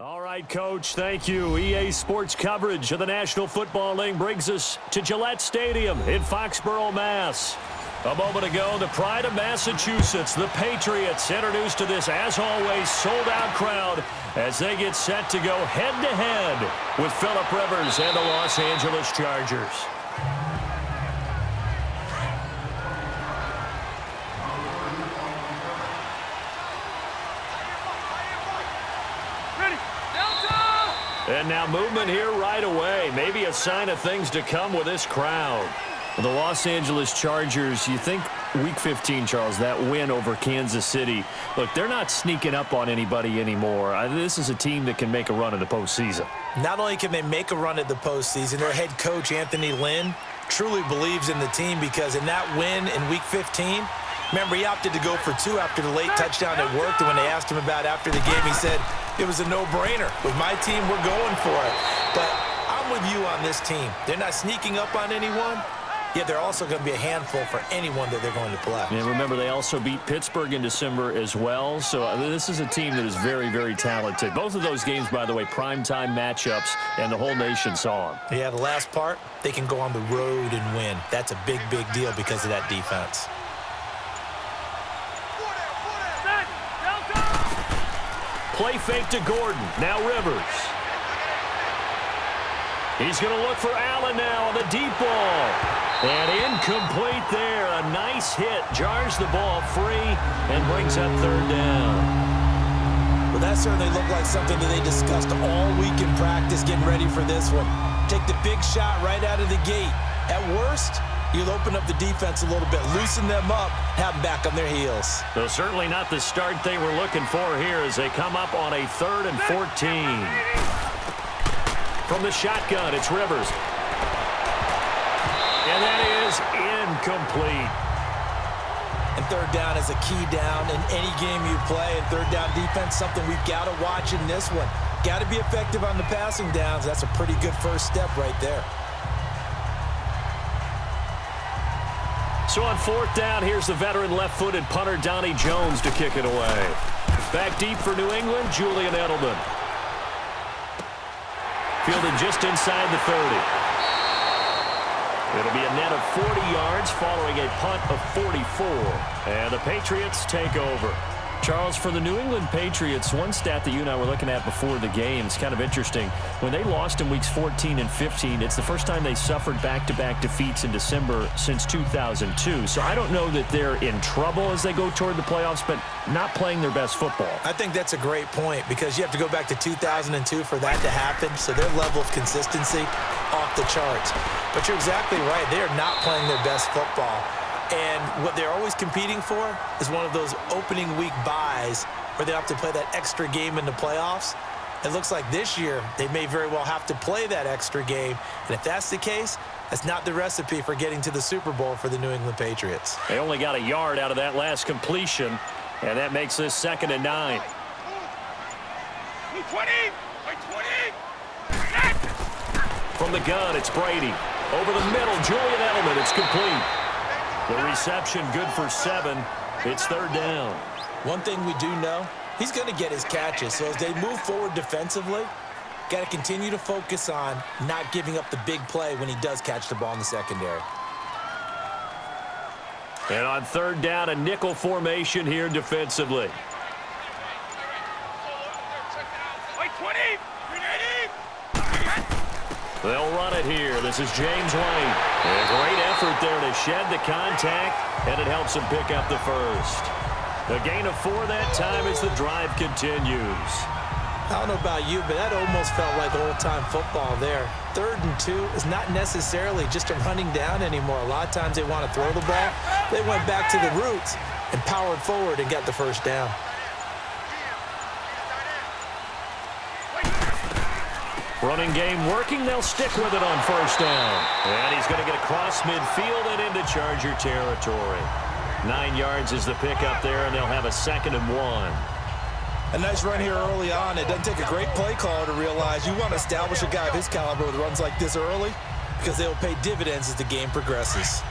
All right, Coach, thank you. EA Sports coverage of the National Football League brings us to Gillette Stadium in Foxborough, Mass. A moment ago, the pride of Massachusetts, the Patriots, introduced to this, as always, sold-out crowd as they get set to go head-to-head -head with Philip Rivers and the Los Angeles Chargers. Now movement here right away. Maybe a sign of things to come with this crowd. The Los Angeles Chargers, you think Week 15, Charles, that win over Kansas City. Look, they're not sneaking up on anybody anymore. This is a team that can make a run in the postseason. Not only can they make a run at the postseason, their head coach, Anthony Lynn, truly believes in the team because in that win in Week 15, remember, he opted to go for two after the late touchdown at work. And when they asked him about after the game, he said, it was a no-brainer. With my team, we're going for it. But I'm with you on this team. They're not sneaking up on anyone. Yet they're also going to be a handful for anyone that they're going to play. And remember, they also beat Pittsburgh in December as well. So uh, this is a team that is very, very talented. Both of those games, by the way, primetime matchups, and the whole nation saw them. Yeah, the last part, they can go on the road and win. That's a big, big deal because of that defense. Play fake to Gordon. Now Rivers. He's going to look for Allen now on the deep ball. And incomplete there. A nice hit. Jars the ball free and brings up third down. Well, that certainly looked like something that they discussed all week in practice getting ready for this one. Take the big shot right out of the gate. At worst, You'll open up the defense a little bit, loosen them up, have them back on their heels. So certainly not the start they were looking for here as they come up on a third and 14. From the shotgun, it's Rivers. And that is incomplete. And third down is a key down in any game you play. And third down defense, something we've got to watch in this one. Got to be effective on the passing downs. That's a pretty good first step right there. So on fourth down, here's the veteran left-footed punter Donnie Jones to kick it away. Back deep for New England, Julian Edelman. Fielded just inside the 30. It'll be a net of 40 yards following a punt of 44. And the Patriots take over. Charles, for the New England Patriots, one stat that you and I were looking at before the game is kind of interesting. When they lost in weeks 14 and 15, it's the first time they suffered back-to-back -back defeats in December since 2002. So I don't know that they're in trouble as they go toward the playoffs, but not playing their best football. I think that's a great point because you have to go back to 2002 for that to happen. So their level of consistency off the charts. But you're exactly right. They are not playing their best football. And what they're always competing for is one of those opening week byes where they have to play that extra game in the playoffs. It looks like this year they may very well have to play that extra game. And if that's the case, that's not the recipe for getting to the Super Bowl for the New England Patriots. They only got a yard out of that last completion, and that makes this second and nine. 20, 20. From the gun, it's Brady. Over the middle, Julian Edelman. It's complete. The reception good for seven. It's third down. One thing we do know, he's going to get his catches. So as they move forward defensively, got to continue to focus on not giving up the big play when he does catch the ball in the secondary. And on third down, a nickel formation here defensively. They'll run it here. This is James White. A great effort there to shed the contact, and it helps him pick up the first. A gain of four that time as the drive continues. I don't know about you, but that almost felt like old-time football there. Third and two is not necessarily just a running down anymore. A lot of times they want to throw the ball. They went back to the roots and powered forward and got the first down. Running game working. They'll stick with it on first down. And he's going to get across midfield and into Charger territory. Nine yards is the pickup there, and they'll have a second and one. A nice run here early on. It doesn't take a great play caller to realize you want to establish a guy of his caliber with runs like this early because they'll pay dividends as the game progresses.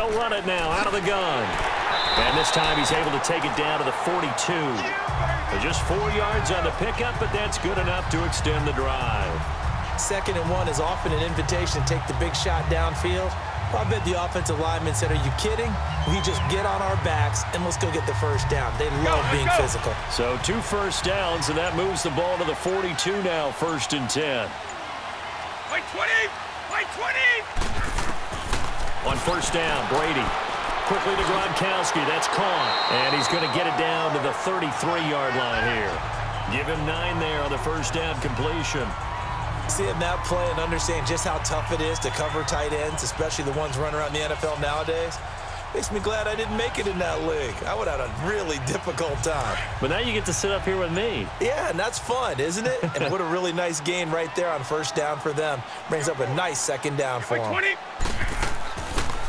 They'll run it now out of the gun. And this time he's able to take it down to the 42. Just four yards on the pickup, but that's good enough to extend the drive. Second and one is often an invitation to take the big shot downfield. I bet the offensive lineman said, are you kidding? We just get on our backs and let's go get the first down. They love being physical. So two first downs, and that moves the ball to the 42 now, first and 10. Wait 20! Wait 20! On first down, Brady. Quickly to Gronkowski. That's caught. And he's going to get it down to the 33-yard line here. Give him nine there on the first down completion. Seeing that play and understand just how tough it is to cover tight ends, especially the ones running around the NFL nowadays, makes me glad I didn't make it in that league. I would have had a really difficult time. But now you get to sit up here with me. Yeah, and that's fun, isn't it? and what a really nice gain right there on first down for them. Brings up a nice second down for them.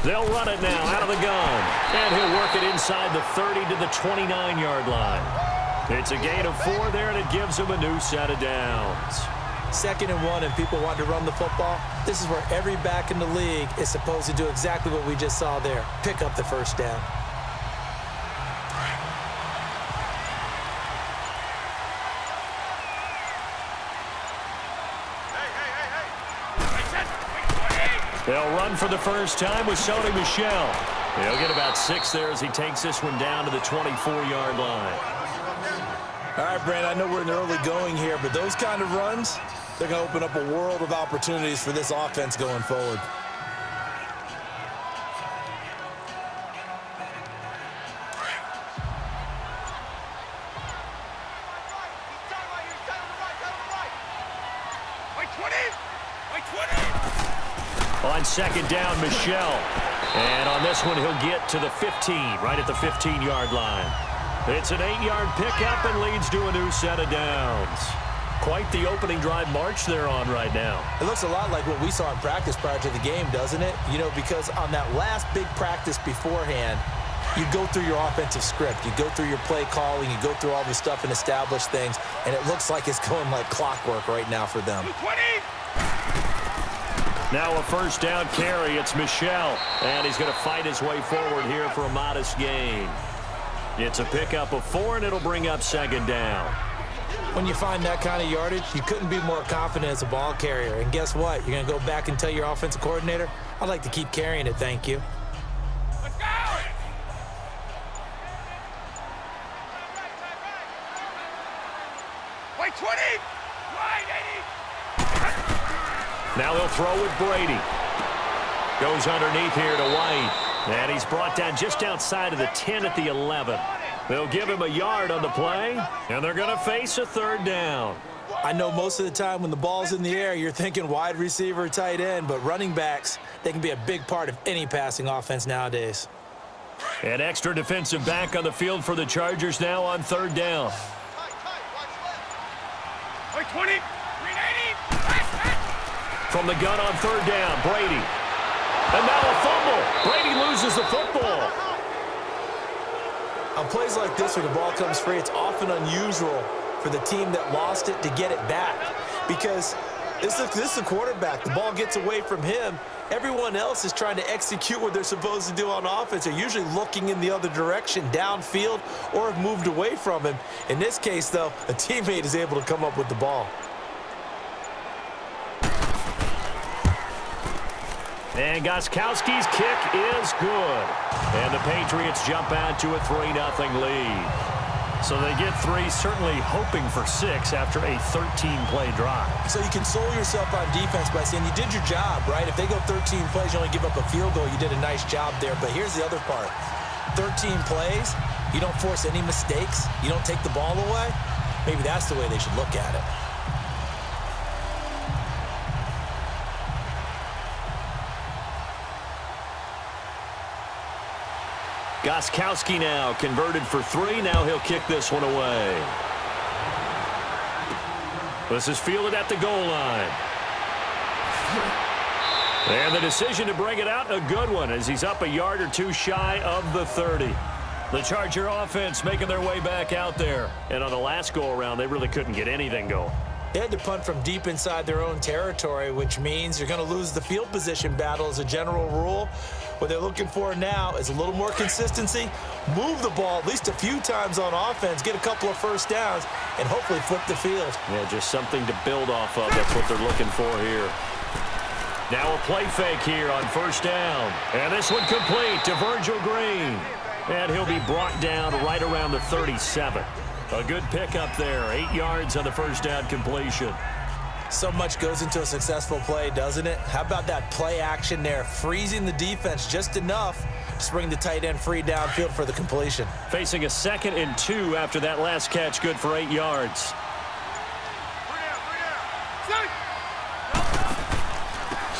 20! They'll run it now out of the gun. And he'll work it inside the 30 to the 29-yard line. It's a gain of four there, and it gives him a new set of downs. Second and one, and people want to run the football. This is where every back in the league is supposed to do exactly what we just saw there. Pick up the first down. They'll run for the first time with Sony Michel. He'll get about six there as he takes this one down to the 24-yard line. All right, Brand, I know we're in early going here, but those kind of runs, they're going to open up a world of opportunities for this offense going forward. On second down, Michel. And on this one, he'll get to the 15, right at the 15-yard line. It's an eight-yard pickup and leads to a new set of downs. Quite the opening drive march they're on right now. It looks a lot like what we saw in practice prior to the game, doesn't it? You know, because on that last big practice beforehand, you go through your offensive script. You go through your play calling. You go through all the stuff and establish things. And it looks like it's going like clockwork right now for them. 20! Now a first down carry. It's Michel. And he's going to fight his way forward here for a modest gain. It's a pickup of four, and it'll bring up second down. When you find that kind of yardage, you couldn't be more confident as a ball carrier. And guess what? You're going to go back and tell your offensive coordinator, I'd like to keep carrying it, thank you. Throw with Brady. Goes underneath here to White. And he's brought down just outside of the 10 at the 11. They'll give him a yard on the play, and they're going to face a third down. I know most of the time when the ball's in the air, you're thinking wide receiver, tight end, but running backs, they can be a big part of any passing offense nowadays. An extra defensive back on the field for the Chargers now on third down. Wait 20! 380! From the gun on third down, Brady. And now a fumble. Brady loses the football. On plays like this where the ball comes free, it's often unusual for the team that lost it to get it back because this is, this is a quarterback. The ball gets away from him. Everyone else is trying to execute what they're supposed to do on offense. They're usually looking in the other direction, downfield, or have moved away from him. In this case, though, a teammate is able to come up with the ball. And Gostkowski's kick is good. And the Patriots jump out to a 3-0 lead. So they get three, certainly hoping for six after a 13-play drive. So you console yourself on defense by saying you did your job, right? If they go 13 plays, you only give up a field goal, you did a nice job there. But here's the other part. 13 plays, you don't force any mistakes, you don't take the ball away. Maybe that's the way they should look at it. Gostkowski now converted for three. Now he'll kick this one away. This is fielded at the goal line. And the decision to bring it out, a good one, as he's up a yard or two shy of the 30. The Charger offense making their way back out there. And on the last go-around, they really couldn't get anything going. They had to punt from deep inside their own territory, which means you're going to lose the field position battle as a general rule. What they're looking for now is a little more consistency, move the ball at least a few times on offense, get a couple of first downs, and hopefully flip the field. Yeah, just something to build off of. That's what they're looking for here. Now a play fake here on first down. And this one complete to Virgil Green. And he'll be brought down right around the 37. A good pickup there. Eight yards on the first down completion. So much goes into a successful play, doesn't it? How about that play action there, freezing the defense just enough to bring the tight end free downfield for the completion. Facing a second and two after that last catch, good for eight yards.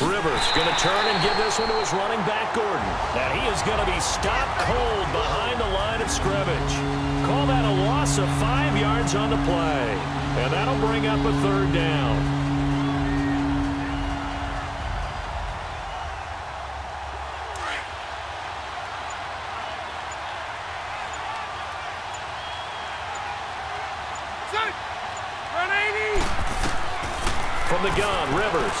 Rivers going to turn and give this one to his running back, Gordon. And he is going to be stopped cold behind the line of scrimmage. Call that a loss of five yards on the play. And that'll bring up a third down. From the gun, Rivers.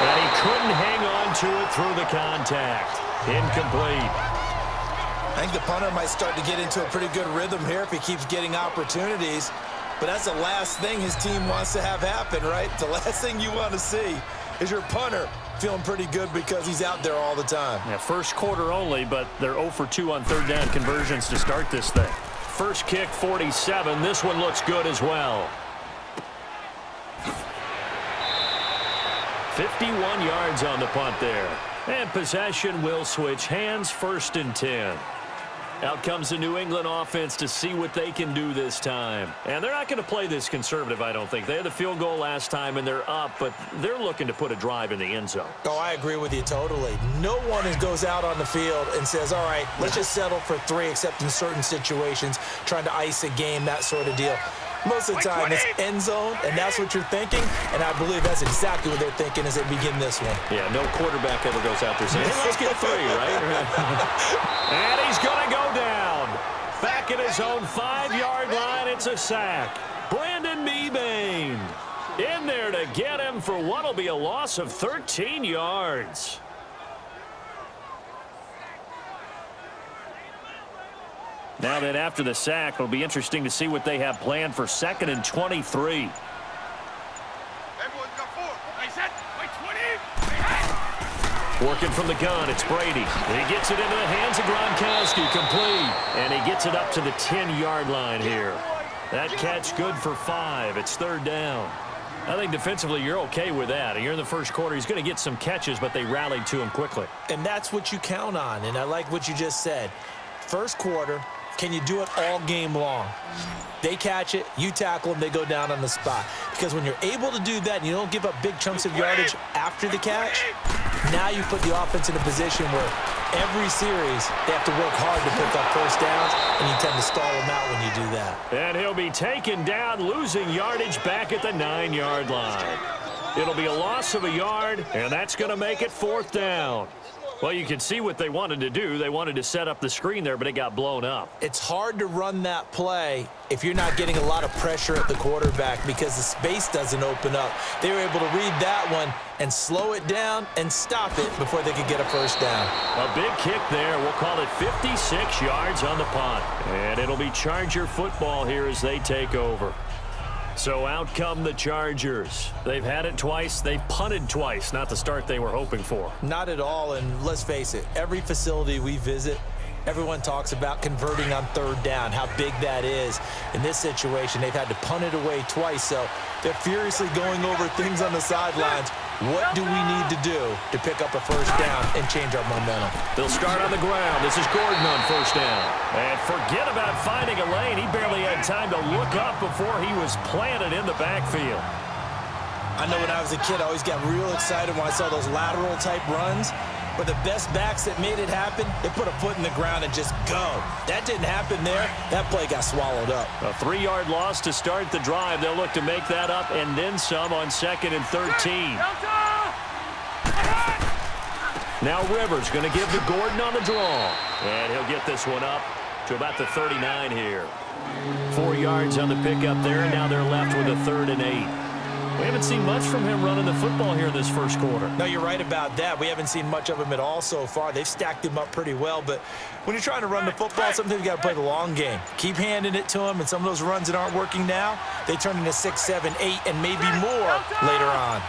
And he couldn't hang on to it through the contact. Incomplete. I think the punter might start to get into a pretty good rhythm here if he keeps getting opportunities. But that's the last thing his team wants to have happen, right? The last thing you want to see is your punter feeling pretty good because he's out there all the time. Yeah, first quarter only, but they're 0 for 2 on third down conversions to start this thing. First kick, 47. This one looks good as well. 51 yards on the punt there. And possession will switch hands first and 10. Out comes the New England offense to see what they can do this time. And they're not going to play this conservative, I don't think. They had the field goal last time, and they're up, but they're looking to put a drive in the end zone. Oh, I agree with you totally. No one goes out on the field and says, all right, let's just settle for three, except in certain situations, trying to ice a game, that sort of deal. Most of the time, it's end zone, and that's what you're thinking, and I believe that's exactly what they're thinking as they begin this one. Yeah, no quarterback ever goes out there saying, hey, let's get three, right? and he's going to go down. Back at his own five-yard line, it's a sack. Brandon Mebane in there to get him for what will be a loss of 13 yards. Now then, after the sack, it'll be interesting to see what they have planned for second and 23. Working from the gun, it's Brady. He gets it into the hands of Gronkowski, complete. And he gets it up to the 10-yard line here. That catch good for five. It's third down. I think defensively you're okay with that. You're in the first quarter. He's going to get some catches, but they rallied to him quickly. And that's what you count on, and I like what you just said. First quarter, can you do it all game long? They catch it, you tackle them, they go down on the spot. Because when you're able to do that and you don't give up big chunks of yardage after the catch, now you put the offense in a position where every series they have to work hard to pick up first downs, and you tend to stall them out when you do that. And he'll be taken down, losing yardage back at the nine-yard line. It'll be a loss of a yard, and that's going to make it fourth down. Well, you can see what they wanted to do. They wanted to set up the screen there, but it got blown up. It's hard to run that play if you're not getting a lot of pressure at the quarterback because the space doesn't open up. They were able to read that one and slow it down and stop it before they could get a first down. A big kick there. We'll call it 56 yards on the punt. And it'll be Charger football here as they take over. So out come the Chargers. They've had it twice. They've punted twice. Not the start they were hoping for. Not at all. And let's face it, every facility we visit, everyone talks about converting on third down, how big that is. In this situation, they've had to punt it away twice. So they're furiously going over things on the sidelines. What do we need to do to pick up a first down and change our momentum? They'll start on the ground. This is Gordon on first down. And forget about finding a lane. He barely had time to look up before he was planted in the backfield. I know when I was a kid, I always got real excited when I saw those lateral type runs. But the best backs that made it happen, they put a foot in the ground and just go. That didn't happen there. That play got swallowed up. A three-yard loss to start the drive. They'll look to make that up and then some on second and 13. Now Rivers going to give to Gordon on the draw. And he'll get this one up to about the 39 here. Four yards on the pickup there, and now they're left with a third and eight. We haven't seen much from him running the football here in this first quarter. No, you're right about that. We haven't seen much of him at all so far. They've stacked him up pretty well, but when you're trying to run the football, sometimes you got to play the long game. Keep handing it to him, and some of those runs that aren't working now, they turn into six, seven, eight, and maybe more later on.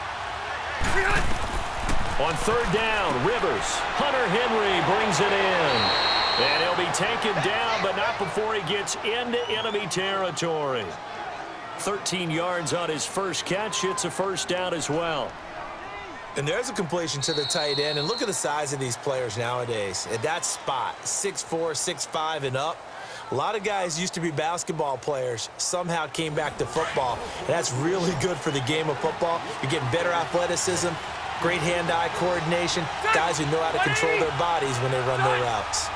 On third down, Rivers. Hunter Henry brings it in. And he'll be taken down, but not before he gets into enemy territory. 13 yards on his first catch. It's a first down as well. And there's a completion to the tight end. And look at the size of these players nowadays. At that spot, 6'4", 6'5", and up. A lot of guys used to be basketball players, somehow came back to football. And that's really good for the game of football. You're getting better athleticism, great hand-eye coordination, guys who know how to control their bodies when they run their routes.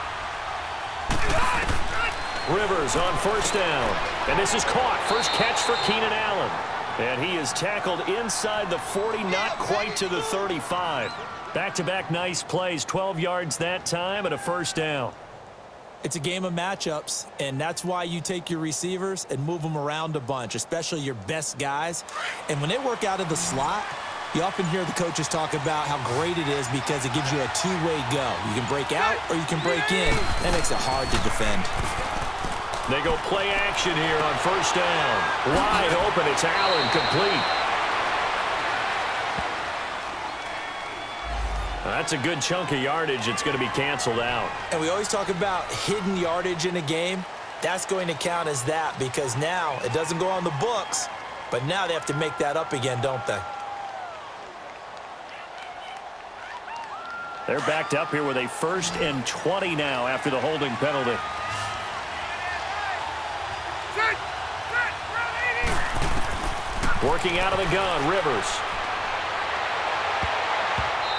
Rivers on first down. And this is caught. First catch for Keenan Allen. And he is tackled inside the 40, not quite to the 35. Back-to-back -back nice plays, 12 yards that time and a first down. It's a game of matchups, and that's why you take your receivers and move them around a bunch, especially your best guys. And when they work out of the slot, you often hear the coaches talk about how great it is because it gives you a two-way go. You can break out or you can break in. That makes it hard to defend. They go play action here on first down. Wide open. It's Allen complete. That's a good chunk of yardage. It's going to be canceled out. And we always talk about hidden yardage in a game. That's going to count as that because now it doesn't go on the books, but now they have to make that up again, don't they? They're backed up here with a first and 20 now after the holding penalty. Working out of the gun, Rivers.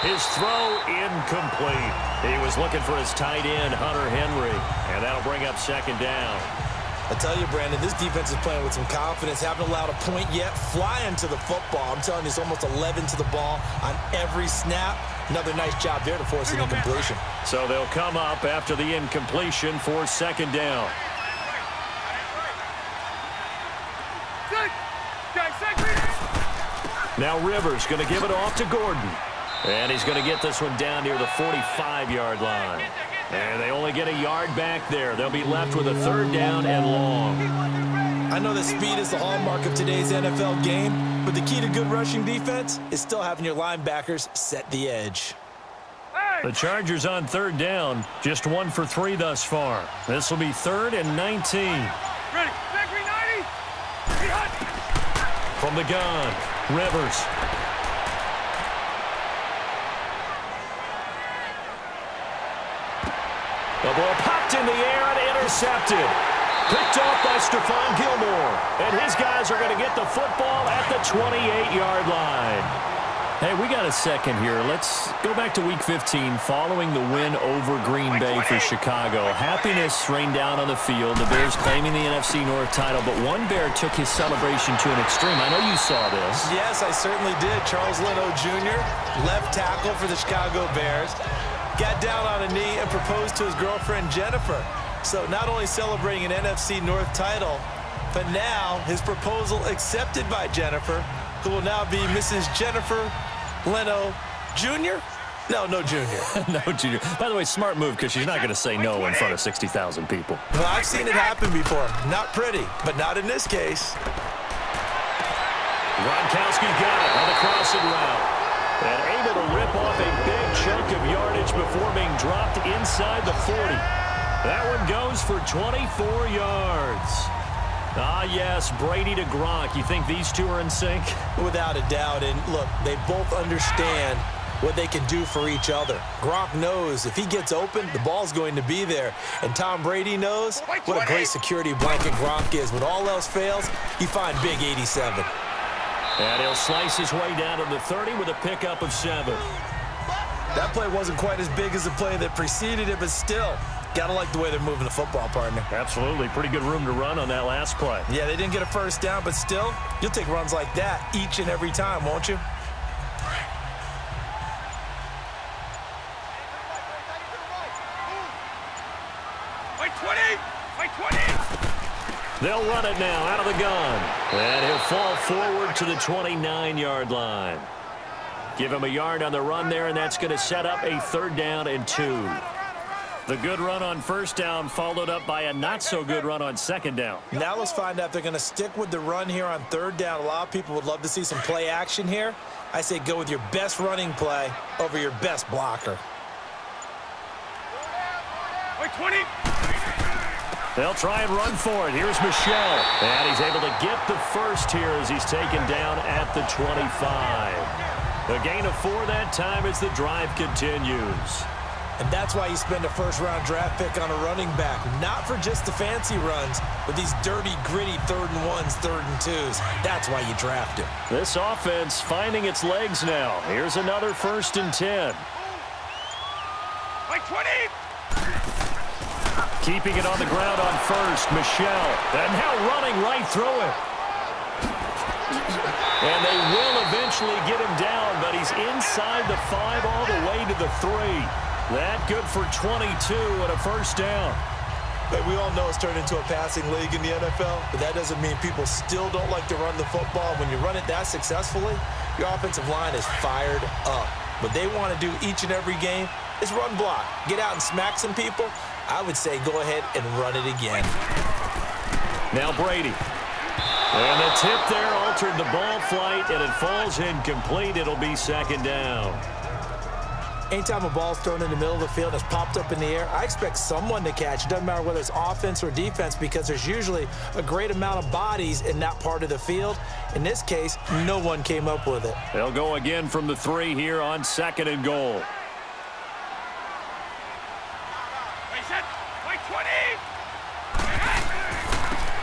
His throw incomplete. He was looking for his tight end, Hunter Henry, and that'll bring up second down. I tell you, Brandon, this defense is playing with some confidence. Haven't allowed a point yet. Flying to the football. I'm telling you, it's almost 11 to the ball on every snap. Another nice job there to force an incompletion. So they'll come up after the incompletion for second down. Now Rivers going to give it off to Gordon. And he's going to get this one down near the 45-yard line. And they only get a yard back there. They'll be left with a third down and long. I know that speed is the hallmark of today's NFL game, but the key to good rushing defense is still having your linebackers set the edge. The Chargers on third down, just one for three thus far. This will be third and 19. Ready. From the gun, Rivers. The ball popped in the air and intercepted. Picked off by Stephon Gilmore. And his guys are going to get the football at the 28-yard line. Hey, we got a second here. Let's go back to Week 15 following the win over Green Bay for Chicago. Happiness rained down on the field. The Bears claiming the NFC North title, but one Bear took his celebration to an extreme. I know you saw this. Yes, I certainly did. Charles Leno Jr., left tackle for the Chicago Bears, got down on a knee and proposed to his girlfriend Jennifer. So not only celebrating an NFC North title, but now his proposal accepted by Jennifer, who will now be Mrs. Jennifer Leno Jr.? No, no junior. no junior. By the way, smart move because she's not going to say no in front of 60,000 people. Well, I've seen it happen before. Not pretty, but not in this case. Gronkowski got it on the crossing route. And able to rip off a big chunk of yardage before being dropped inside the 40. That one goes for 24 yards. Ah, yes, Brady to Gronk. You think these two are in sync? Without a doubt. And look, they both understand what they can do for each other. Gronk knows if he gets open, the ball's going to be there. And Tom Brady knows what a great security blanket Gronk is. When all else fails, you find big 87. And he'll slice his way down to the 30 with a pickup of seven. That play wasn't quite as big as the play that preceded it, but still, Gotta like the way they're moving the football, partner. Absolutely. Pretty good room to run on that last play. Yeah, they didn't get a first down, but still, you'll take runs like that each and every time, won't you? By 20! By 20! They'll run it now out of the gun. And he'll fall forward to the 29-yard line. Give him a yard on the run there, and that's going to set up a third down and two. The good run on first down followed up by a not-so-good run on second down. Now let's find out if they're going to stick with the run here on third down. A lot of people would love to see some play action here. I say go with your best running play over your best blocker. Wait, 20. They'll try and run for it. Here's Michel. And he's able to get the first here as he's taken down at the 25. A gain of four that time as the drive continues. And that's why you spend a first-round draft pick on a running back. Not for just the fancy runs, but these dirty, gritty third and ones, third and twos. That's why you draft him. This offense finding its legs now. Here's another first and 10. Wait, 20. Keeping it on the ground on first, Michel. And now running right through it. And they will eventually get him down, but he's inside the five all the way to the three. That good for 22 and a first down. But we all know it's turned into a passing league in the NFL, but that doesn't mean people still don't like to run the football. When you run it that successfully, your offensive line is fired up. What they want to do each and every game is run block. Get out and smack some people. I would say go ahead and run it again. Now Brady. And the tip there altered the ball flight, and it falls incomplete. It'll be second down. Anytime a ball's thrown in the middle of the field and it's popped up in the air, I expect someone to catch. It doesn't matter whether it's offense or defense because there's usually a great amount of bodies in that part of the field. In this case, no one came up with it. They'll go again from the three here on second and goal. Wait, set. Wait, 20.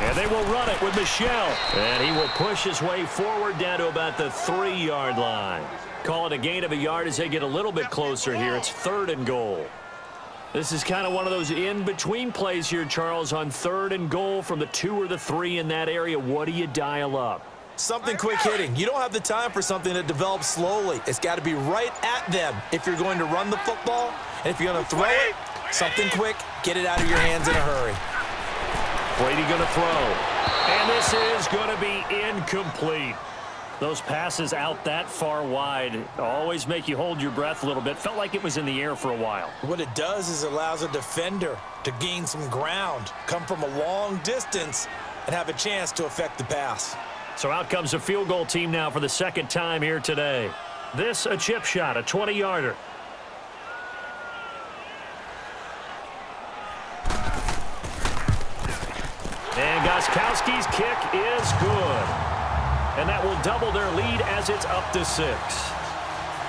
And they will run it with Michel. And he will push his way forward down to about the three-yard line. Call it a gain of a yard as they get a little bit closer here. It's third and goal. This is kind of one of those in-between plays here, Charles, on third and goal from the two or the three in that area. What do you dial up? Something quick hitting. You don't have the time for something that develops slowly. It's got to be right at them if you're going to run the football. And if you're going to throw it, something quick, get it out of your hands in a hurry. Brady going to throw. And this is going to be incomplete. Those passes out that far wide always make you hold your breath a little bit. Felt like it was in the air for a while. What it does is it allows a defender to gain some ground, come from a long distance, and have a chance to affect the pass. So out comes the field goal team now for the second time here today. This a chip shot, a 20-yarder. And Gostkowski's kick is good. And that will double their lead as it's up to six.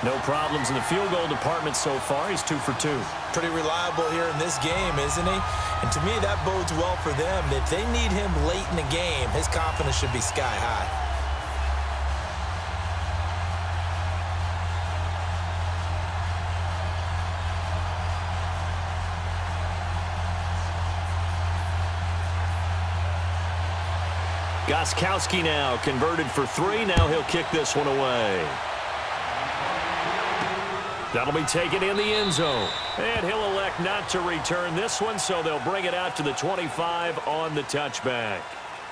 No problems in the field goal department so far. He's two for two. Pretty reliable here in this game, isn't he? And to me, that bodes well for them. If they need him late in the game, his confidence should be sky high. Gostkowski now converted for three. Now he'll kick this one away. That'll be taken in the end zone. And he'll elect not to return this one, so they'll bring it out to the 25 on the touchback.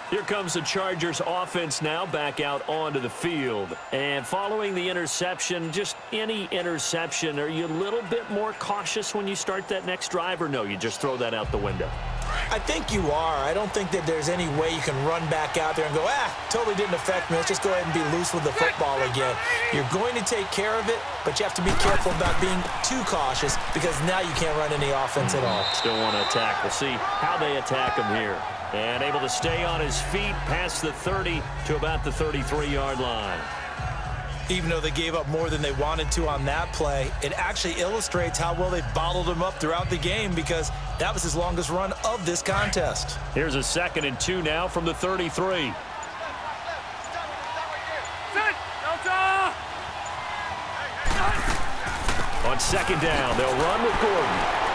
Here comes the Chargers offense now back out onto the field. And following the interception, just any interception, are you a little bit more cautious when you start that next drive or no, you just throw that out the window? I think you are. I don't think that there's any way you can run back out there and go, ah, totally didn't affect me. Let's just go ahead and be loose with the football again. You're going to take care of it, but you have to be careful about being too cautious because now you can't run any offense at all. Still want to attack. We'll see how they attack him here. And able to stay on his feet past the 30 to about the 33-yard line. Even though they gave up more than they wanted to on that play, it actually illustrates how well they bottled him up throughout the game because that was his longest run of this contest. Here's a second and two now from the 33. On second down, they'll run with Gordon.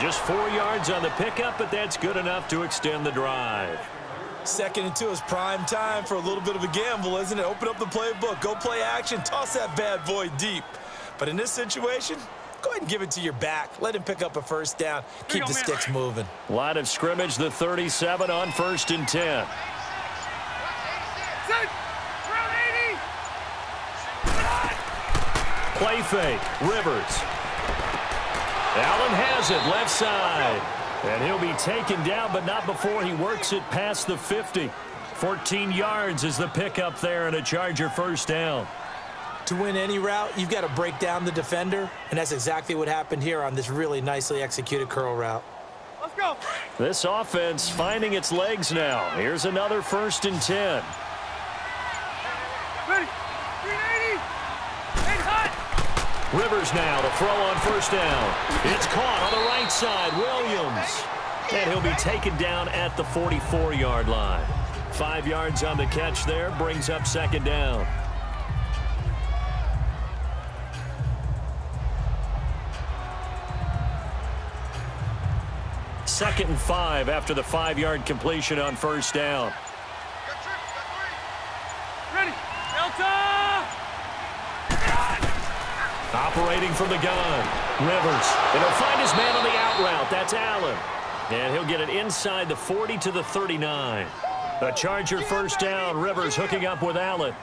Just four yards on the pickup, but that's good enough to extend the drive. Second and two is prime time for a little bit of a gamble, isn't it? Open up the playbook, go play action, toss that bad boy deep. But in this situation, go ahead and give it to your back. Let him pick up a first down. Keep the sticks moving. Line of scrimmage, the 37 on first and 10. Set. Round 80. Play fake. Rivers. Allen has it left side. And he'll be taken down, but not before he works it past the 50. 14 yards is the pickup there and a Charger first down. To win any route, you've got to break down the defender, and that's exactly what happened here on this really nicely executed curl route. Let's go. This offense finding its legs now. Here's another first and 10. Ready. 380. Eight hot. Rivers now to throw on first down. It's caught on the right side. Williams. And he'll be taken down at the 44-yard line. Five yards on the catch there brings up second down. Second and five after the five-yard completion on first down. Ready. Delta. Operating from the gun. Rivers. And he'll find his man on the out route. That's Allen. And he'll get it inside the 40 to the 39. A Charger first down. Rivers hooking up with Allen.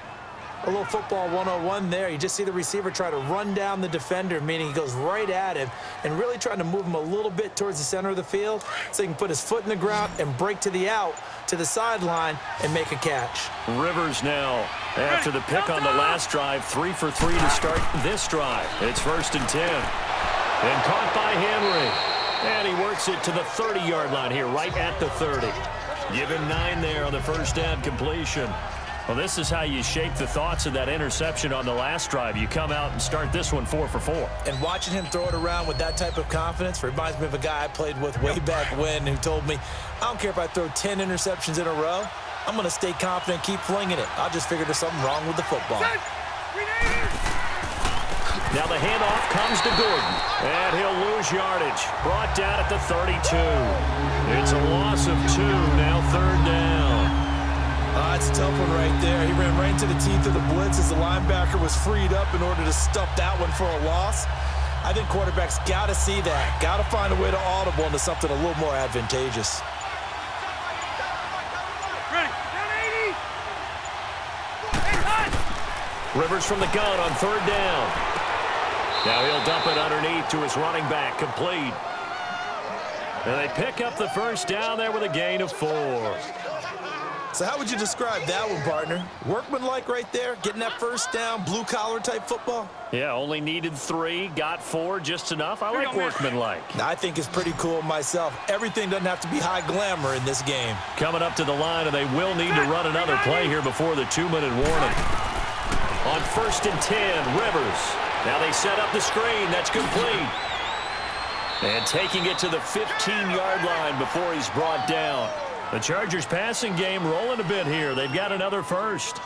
A little football 101 there. You just see the receiver try to run down the defender, meaning he goes right at him and really trying to move him a little bit towards the center of the field so he can put his foot in the ground and break to the out, to the sideline, and make a catch. Rivers now after the pick on the last drive. Three for three to start this drive. It's first and 10. And caught by Henry. And he works it to the 30-yard line here, right at the 30. Give him nine there on the first down completion. Well, this is how you shape the thoughts of that interception on the last drive. You come out and start this one four for four. And watching him throw it around with that type of confidence reminds me of a guy I played with way back when who told me, I don't care if I throw 10 interceptions in a row. I'm going to stay confident, keep flinging it. I'll just figure there's something wrong with the football. Now the handoff comes to Gordon. And he'll lose yardage. Brought down at the 32. It's a loss of two. Now third down. It's a tough one right there. He ran right into the teeth of the blitz as the linebacker was freed up in order to stuff that one for a loss. I think quarterbacks got to see that. Got to find a way to audible into something a little more advantageous. Ready. Down 80. Eight hot. Rivers from the gun on third down. Now he'll dump it underneath to his running back. Complete. And they pick up the first down there with a gain of four. So how would you describe that one, partner? Workmanlike right there, getting that first down, blue-collar type football? Yeah, only needed three, got four, just enough. I Here we like go, man. workmanlike. I think it's pretty cool myself. Everything doesn't have to be high glamour in this game. Coming up to the line, and they will need to run another play here before the two-minute warning. On first and 10, Rivers. Now they set up the screen. That's complete. And taking it to the 15-yard line before he's brought down. The Chargers passing game rolling a bit here. They've got another first.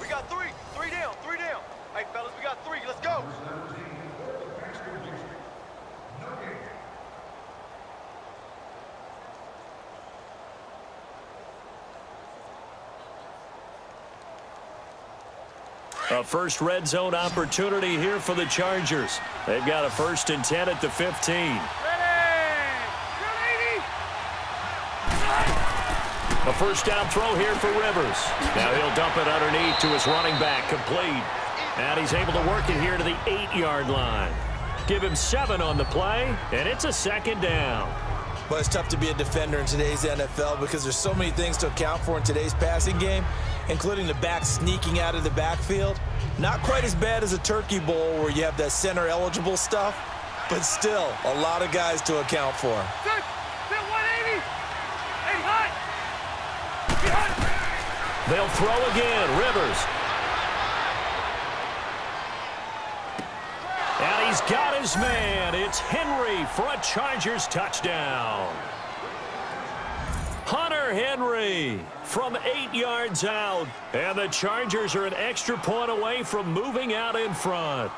We got three. Three down. Three down. Hey, fellas, we got three. Let's go. A first red zone opportunity here for the Chargers. They've got a first and 10 at the 15. Ready. Down 80. A first down throw here for Rivers. Now he'll dump it underneath to his running back, complete. And he's able to work it here to the eight-yard line. Give him seven on the play, and it's a second down. But it's tough to be a defender in today's NFL because there's so many things to account for in today's passing game, including the back sneaking out of the backfield. Not quite as bad as a turkey bowl where you have that center eligible stuff, but still a lot of guys to account for. Set. Set 180. Eight hot. Hot. They'll throw again. Rivers. And he's got his man. It's Henry for a Chargers touchdown. Hunter Henry from eight yards out. And the Chargers are an extra point away from moving out in front.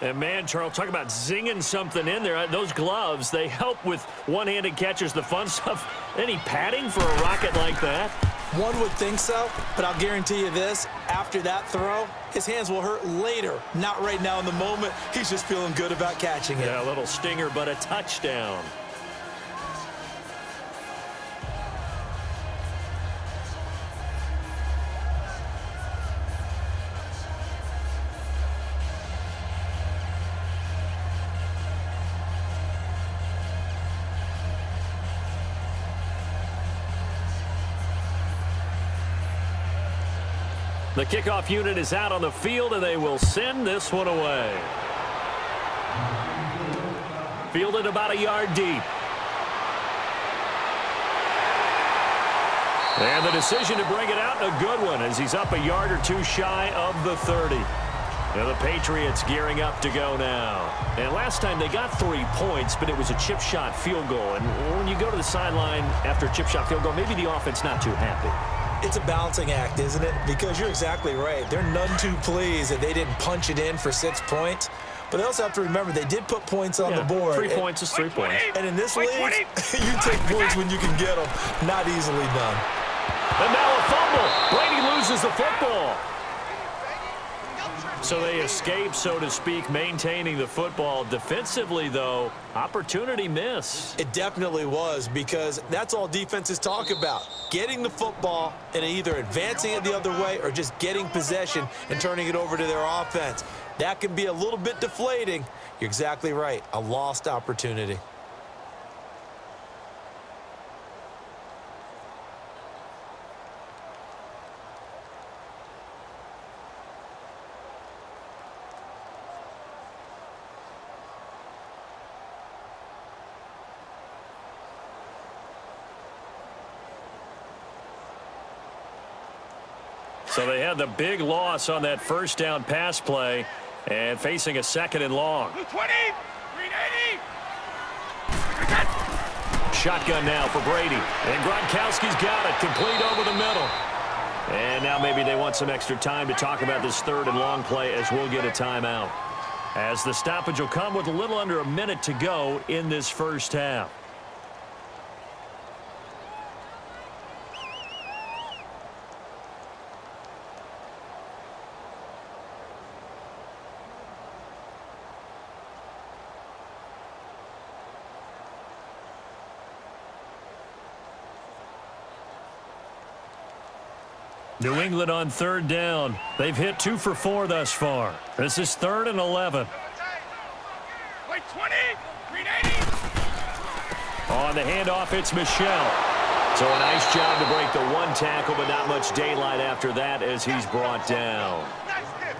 And man, Charles, talk about zinging something in there. Those gloves, they help with one-handed catches, the fun stuff. Any padding for a rocket like that? One would think so, but I'll guarantee you this, after that throw, his hands will hurt later, not right now in the moment. He's just feeling good about catching it. Yeah, a little stinger, but a touchdown. Kickoff unit is out on the field, and they will send this one away. Fielded about a yard deep. And the decision to bring it out, a good one, as he's up a yard or two shy of the 30. Now the Patriots gearing up to go now. And last time they got three points, but it was a chip shot field goal. And when you go to the sideline after a chip shot field goal, maybe the offense not too happy it's a balancing act, isn't it? Because you're exactly right. They're none too pleased that they didn't punch it in for six points. But they also have to remember they did put points on yeah, the board. Three and, points is three points. And in this league, you take points when you can get them. Not easily done. And now a fumble. Brady loses the football. So they escape, so to speak, maintaining the football. Defensively, though, opportunity miss. It definitely was because that's all defenses talk about. Getting the football and either advancing it the other way or just getting possession and turning it over to their offense. That can be a little bit deflating. You're exactly right. A lost opportunity. The big loss on that first down pass play and facing a second and long. 20, 380. Shotgun now for Brady. And Gronkowski's got it. Complete over the middle. And now maybe they want some extra time to talk about this third and long play as we'll get a timeout. As the stoppage will come with a little under a minute to go in this first half. New England on third down. They've hit two for four thus far. This is third and 11. Wait, 20, 380. On the handoff, it's Michel. So a nice job to break the one tackle, but not much daylight after that as he's brought down.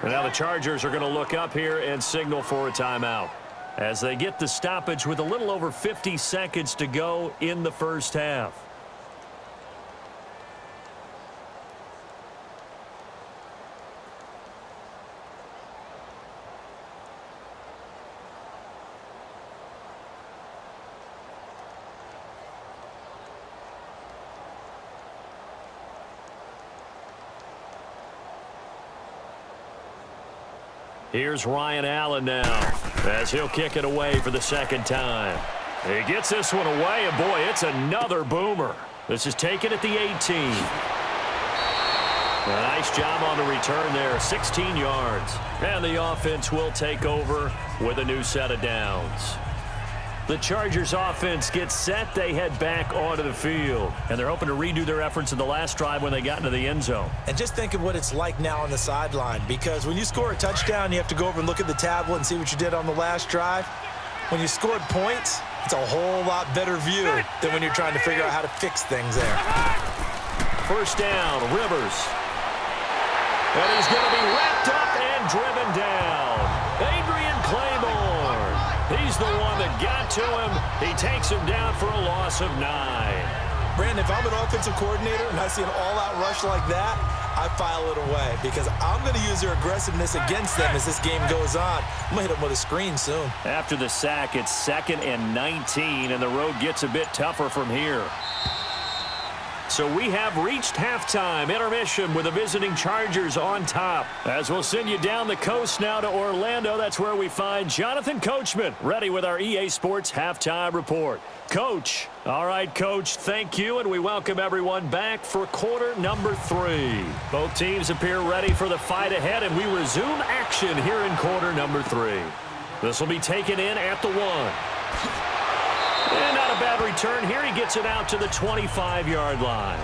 And now the Chargers are going to look up here and signal for a timeout as they get the stoppage with a little over 50 seconds to go in the first half. Here's Ryan Allen now as he'll kick it away for the second time. He gets this one away, and boy, it's another boomer. This is taken at the 18. A nice job on the return there, 16 yards. And the offense will take over with a new set of downs. The Chargers offense gets set. They head back onto the field. And they're hoping to redo their efforts in the last drive when they got into the end zone. And just think of what it's like now on the sideline. Because when you score a touchdown, you have to go over and look at the tablet and see what you did on the last drive. When you scored points, it's a whole lot better view than when you're trying to figure out how to fix things there. First down, Rivers. And he's going to be wrapped up and driven down. To him. He takes him down for a loss of nine. Brandon, if I'm an offensive coordinator and I see an all-out rush like that, I file it away because I'm going to use their aggressiveness against them as this game goes on. I'm going to hit them with a screen soon. After the sack, it's second and 19, and the road gets a bit tougher from here. So we have reached halftime intermission with the visiting Chargers on top. As we'll send you down the coast now to Orlando, that's where we find Jonathan Coachman ready with our EA Sports halftime report. Coach. All right, Coach, thank you, and we welcome everyone back for quarter number three. Both teams appear ready for the fight ahead, and we resume action here in quarter number three. This will be taken in at the one. And not a bad return here. He gets it out to the 25-yard line.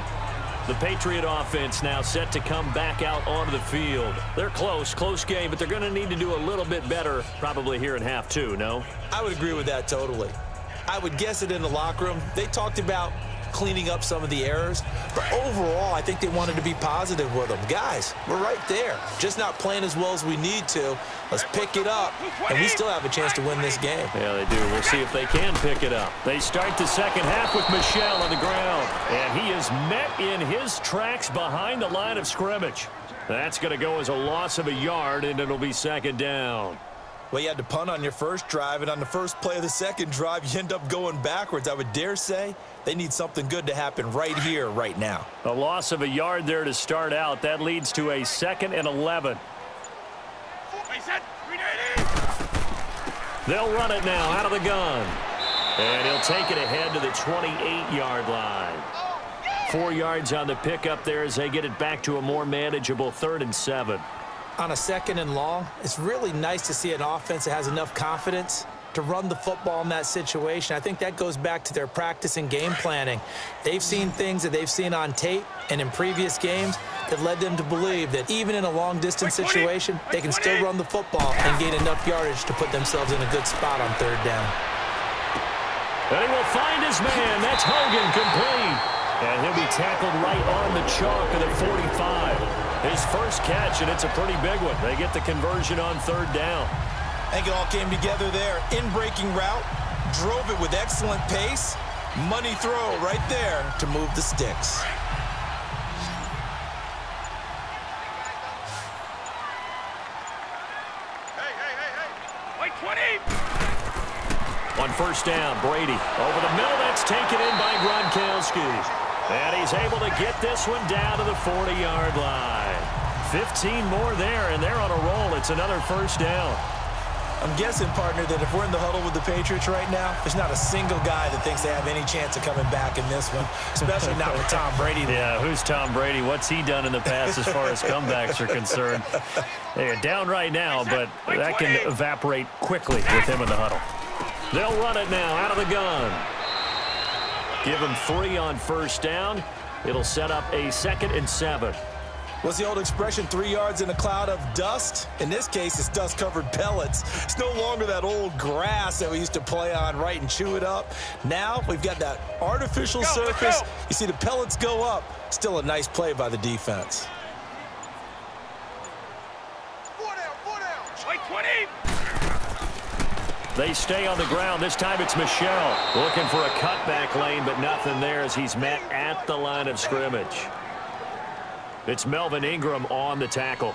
The Patriot offense now set to come back out onto the field. They're close, close game, but they're going to need to do a little bit better probably here in half two, no? I would agree with that totally. I would guess it in the locker room. They talked about cleaning up some of the errors. But overall, I think they wanted to be positive with them. Guys, we're right there. Just not playing as well as we need to. Let's pick it up, and we still have a chance to win this game. Yeah, they do. We'll see if they can pick it up. They start the second half with Michel on the ground, and he is met in his tracks behind the line of scrimmage. That's going to go as a loss of a yard, and it'll be second down. Well, you had to punt on your first drive, and on the first play of the second drive, you end up going backwards. I would dare say they need something good to happen right here, right now. A loss of a yard there to start out. That leads to a second and 11. They'll run it now out of the gun. And he'll take it ahead to the 28-yard line. Four yards on the pickup there as they get it back to a more manageable third and seven on a second and long, it's really nice to see an offense that has enough confidence to run the football in that situation. I think that goes back to their practice and game planning. They've seen things that they've seen on tape and in previous games that led them to believe that even in a long-distance situation, they can still run the football and gain enough yardage to put themselves in a good spot on third down. And he will find his man. That's Hogan complete. And he'll be tackled right on the chalk of the 45. His first catch, and it's a pretty big one. They get the conversion on third down. I think it all came together there. In-breaking route, drove it with excellent pace. Money throw right there to move the sticks. Hey, hey, hey, hey. White 20. On first down, Brady. Over the middle, that's taken in by Gronkowski. And he's able to get this one down to the 40-yard line. 15 more there, and they're on a roll. It's another first down. I'm guessing, partner, that if we're in the huddle with the Patriots right now, there's not a single guy that thinks they have any chance of coming back in this one, especially not with Tom Brady. Yeah, who's Tom Brady? What's he done in the past as far as comebacks are concerned? They're down right now, but that can evaporate quickly with him in the huddle. They'll run it now out of the gun. Give them three on first down. It'll set up a second and seven. What's the old expression, three yards in a cloud of dust? In this case, it's dust-covered pellets. It's no longer that old grass that we used to play on, right, and chew it up. Now we've got that artificial go, surface. You see the pellets go up. Still a nice play by the defense. Four down, four down. Like 20. They stay on the ground. This time it's Michel looking for a cutback lane, but nothing there as he's met at the line of scrimmage. It's Melvin Ingram on the tackle.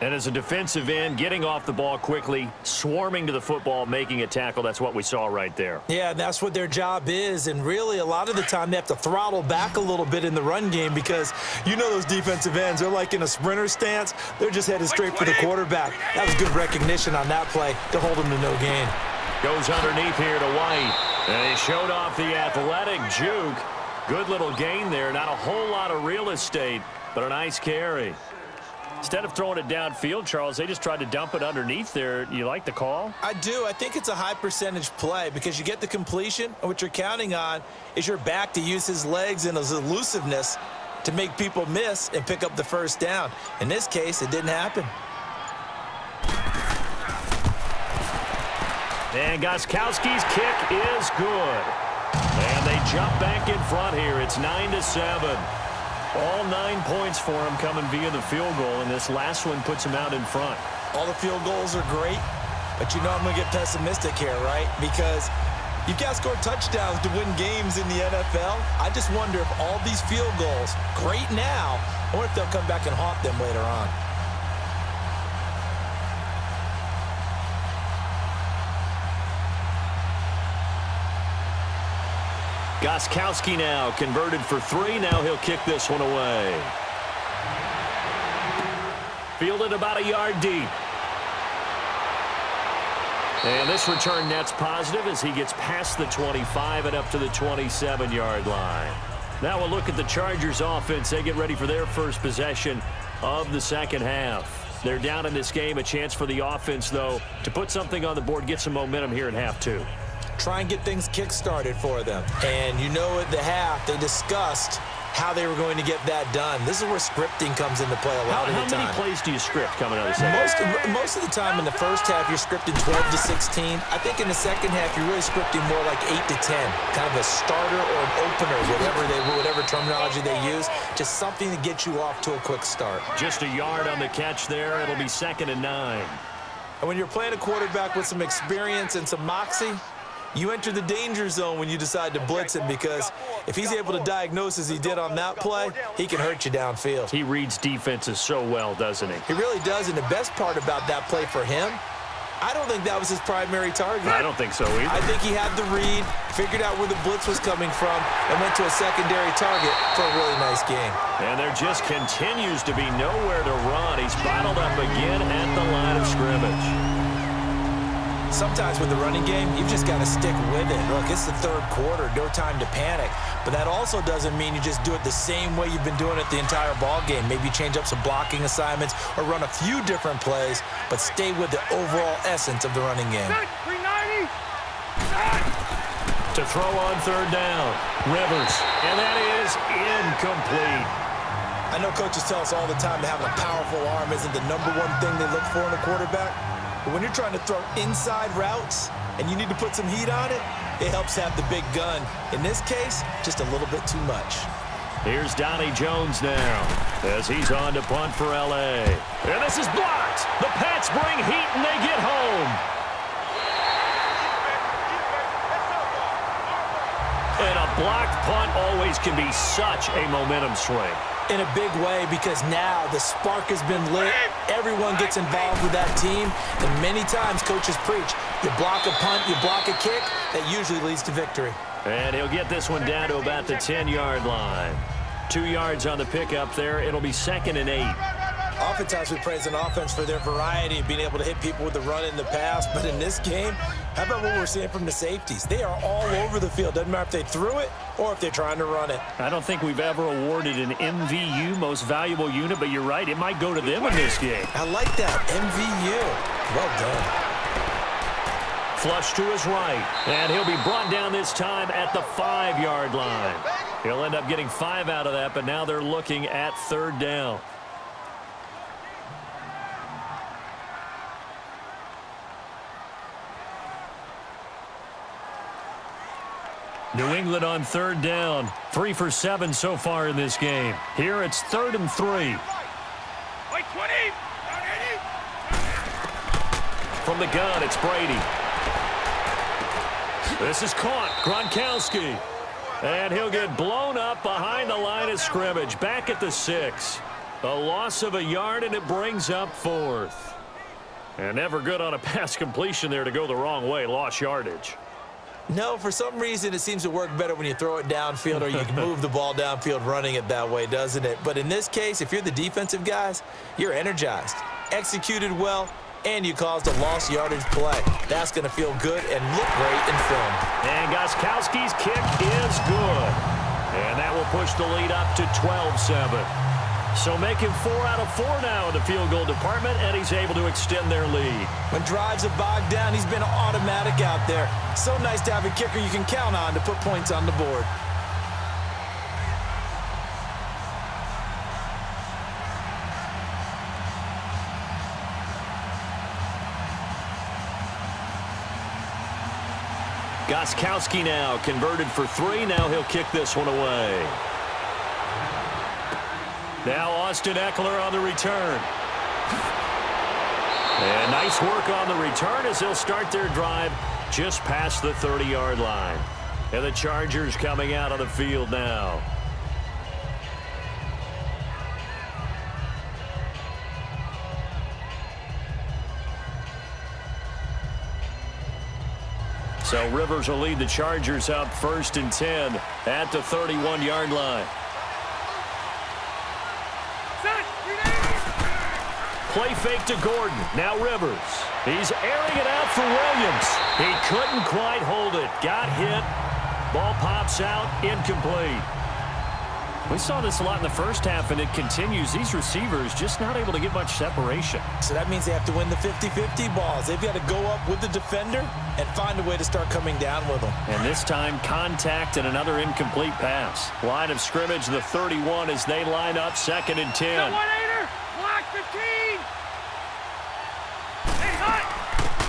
And as a defensive end, getting off the ball quickly, swarming to the football, making a tackle, that's what we saw right there. Yeah, that's what their job is. And really, a lot of the time, they have to throttle back a little bit in the run game because you know those defensive ends, they're like in a sprinter stance. They're just headed straight for the quarterback. That was good recognition on that play to hold them to no gain. Goes underneath here to White. And he showed off the athletic juke. Good little gain there. Not a whole lot of real estate, but a nice carry. Instead of throwing it downfield, Charles, they just tried to dump it underneath there. You like the call? I do. I think it's a high percentage play because you get the completion, and what you're counting on is your back to use his legs and his elusiveness to make people miss and pick up the first down. In this case, it didn't happen. And Gostkowski's kick is good. And they jump back in front here. It's 9 to seven. All nine points for him coming via the field goal, and this last one puts him out in front. All the field goals are great, but you know I'm going to get pessimistic here, right? Because you've got to score touchdowns to win games in the NFL. I just wonder if all these field goals, great now, wonder if they'll come back and haunt them later on. Gostkowski now converted for three. Now he'll kick this one away. Fielded about a yard deep. And this return net's positive as he gets past the 25 and up to the 27-yard line. Now we'll look at the Chargers offense. They get ready for their first possession of the second half. They're down in this game. A chance for the offense, though, to put something on the board, get some momentum here in half two. Try and get things kick-started for them. And you know at the half, they discussed how they were going to get that done. This is where scripting comes into play a lot how, of the time. How many plays do you script coming out of the second most, most of the time in the first half, you're scripting 12 to 16. I think in the second half, you're really scripting more like 8 to 10. Kind of a starter or an opener, whatever they whatever terminology they use. Just something to get you off to a quick start. Just a yard on the catch there. It'll be second and nine. And when you're playing a quarterback with some experience and some moxie, you enter the danger zone when you decide to blitz him because if he's able to diagnose as he did on that play, he can hurt you downfield. He reads defenses so well, doesn't he? He really does, and the best part about that play for him, I don't think that was his primary target. I don't think so either. I think he had the read, figured out where the blitz was coming from, and went to a secondary target for a really nice game. And there just continues to be nowhere to run. He's bottled up again at the line of scrimmage sometimes with the running game, you've just got to stick with it. Look, it's the third quarter, no time to panic. But that also doesn't mean you just do it the same way you've been doing it the entire ball game. Maybe change up some blocking assignments or run a few different plays, but stay with the overall essence of the running game. To throw on third down, Rivers, and that is incomplete. I know coaches tell us all the time that having a powerful arm isn't the number one thing they look for in a quarterback. But when you're trying to throw inside routes and you need to put some heat on it, it helps have the big gun. In this case, just a little bit too much. Here's Donnie Jones now as he's on to punt for L.A. And this is blocked. The Pats bring heat and they get home. And a blocked punt always can be such a momentum swing in a big way because now the spark has been lit. Everyone gets involved with that team. And many times coaches preach, you block a punt, you block a kick, that usually leads to victory. And he'll get this one down to about the 10-yard line. Two yards on the pickup there. It'll be second and eight. Oftentimes we praise an offense for their variety of being able to hit people with the run in the pass. But in this game, how about what we're seeing from the safeties? They are all over the field. Doesn't matter if they threw it or if they're trying to run it. I don't think we've ever awarded an MVU, most valuable unit, but you're right. It might go to them in this game. I like that. MVU. Well done. Flush to his right. And he'll be brought down this time at the five-yard line. He'll end up getting five out of that, but now they're looking at third down. New England on third down. Three for seven so far in this game. Here it's third and three. From the gun, it's Brady. This is caught. Gronkowski. And he'll get blown up behind the line of scrimmage. Back at the six. A loss of a yard, and it brings up fourth. And never good on a pass completion there to go the wrong way. Lost yardage. No, for some reason it seems to work better when you throw it downfield or you can move the ball downfield running it that way, doesn't it? But in this case, if you're the defensive guys, you're energized, executed well, and you caused a lost yardage play. That's going to feel good and look great in film. And Gostkowski's kick is good. And that will push the lead up to 12-7. So making four out of four now in the field goal department, and he's able to extend their lead. When drives have bogged down, he's been automatic out there. So nice to have a kicker you can count on to put points on the board. Gostkowski now converted for three. Now he'll kick this one away. Now Austin Ekeler on the return. And nice work on the return as they'll start their drive just past the 30-yard line. And the Chargers coming out on the field now. So Rivers will lead the Chargers up first and 10 at the 31-yard line. Play fake to Gordon. Now Rivers. He's airing it out for Williams. He couldn't quite hold it. Got hit. Ball pops out. Incomplete. We saw this a lot in the first half, and it continues. These receivers just not able to get much separation. So that means they have to win the 50-50 balls. They've got to go up with the defender and find a way to start coming down with them. And this time, contact and another incomplete pass. Line of scrimmage, the 31 as they line up second and 10. Block 15.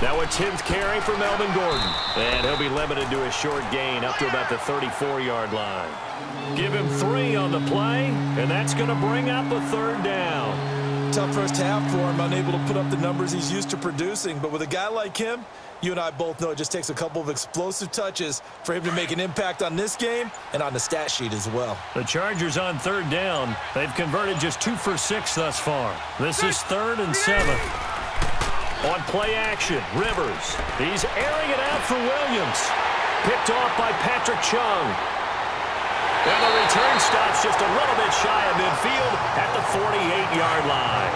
Now a 10th carry for Melvin Gordon. And he'll be limited to a short gain up to about the 34-yard line. Give him three on the play, and that's going to bring up a third down. Tough first half for him, unable to put up the numbers he's used to producing. But with a guy like him, you and I both know it just takes a couple of explosive touches for him to make an impact on this game and on the stat sheet as well. The Chargers on third down. They've converted just two for six thus far. This is third and seven. On play action, Rivers. He's airing it out for Williams. Picked off by Patrick Chung. And the return stops just a little bit shy of midfield at the 48-yard line.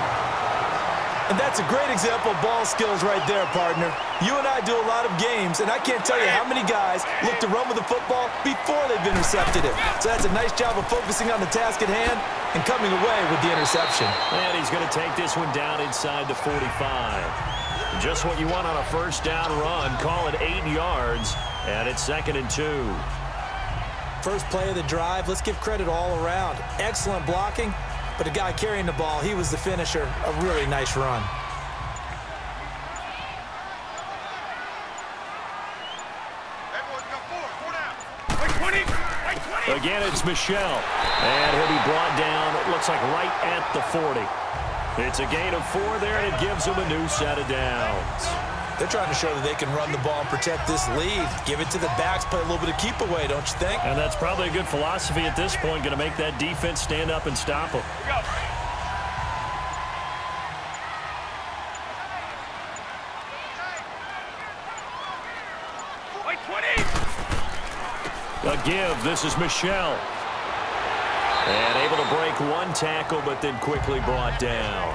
And that's a great example of ball skills right there, partner. You and I do a lot of games, and I can't tell you how many guys look to run with the football before they've intercepted it. So that's a nice job of focusing on the task at hand and coming away with the interception. And he's going to take this one down inside the 45. Just what you want on a first down run. Call it eight yards, and it's second and two. First play of the drive, let's give credit all around. Excellent blocking, but the guy carrying the ball, he was the finisher. A really nice run. Everyone got four. Four down. Wait 20. Wait 20. Again, it's Michel. And he'll be brought down, it looks like right at the 40. It's a gain of four there, and it gives them a new set of downs. They're trying to show that they can run the ball and protect this lead. Give it to the backs, play a little bit of keep away, don't you think? And that's probably a good philosophy at this point, going to make that defense stand up and stop them. 20. A give. This is Michel. And able to break one tackle, but then quickly brought down.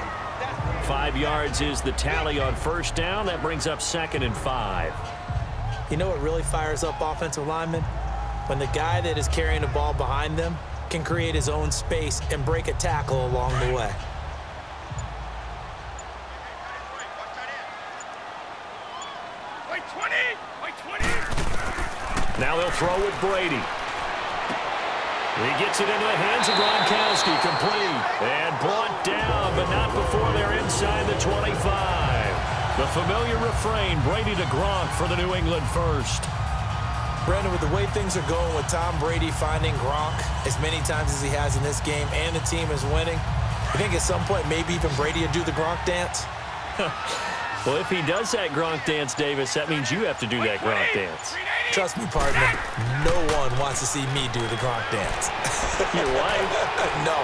Five yards is the tally on first down. That brings up second and five. You know what really fires up offensive linemen? When the guy that is carrying the ball behind them can create his own space and break a tackle along the way. Wait 20. Wait 20. Now they'll throw with Brady. He gets it into the hands of Gronkowski, complete. And brought down, but not before they're inside the 25. The familiar refrain, Brady to Gronk for the New England first. Brandon, with the way things are going with Tom Brady finding Gronk as many times as he has in this game and the team is winning, I think at some point maybe even Brady will do the Gronk dance? Well, if he does that Gronk dance, Davis, that means you have to do that Gronk dance. Trust me, partner, no one wants to see me do the Gronk dance. Your wife? no,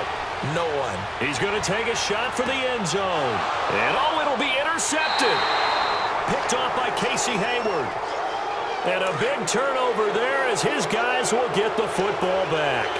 no one. He's going to take a shot for the end zone. And oh, it'll be intercepted. Picked off by Casey Hayward. And a big turnover there as his guys will get the football back.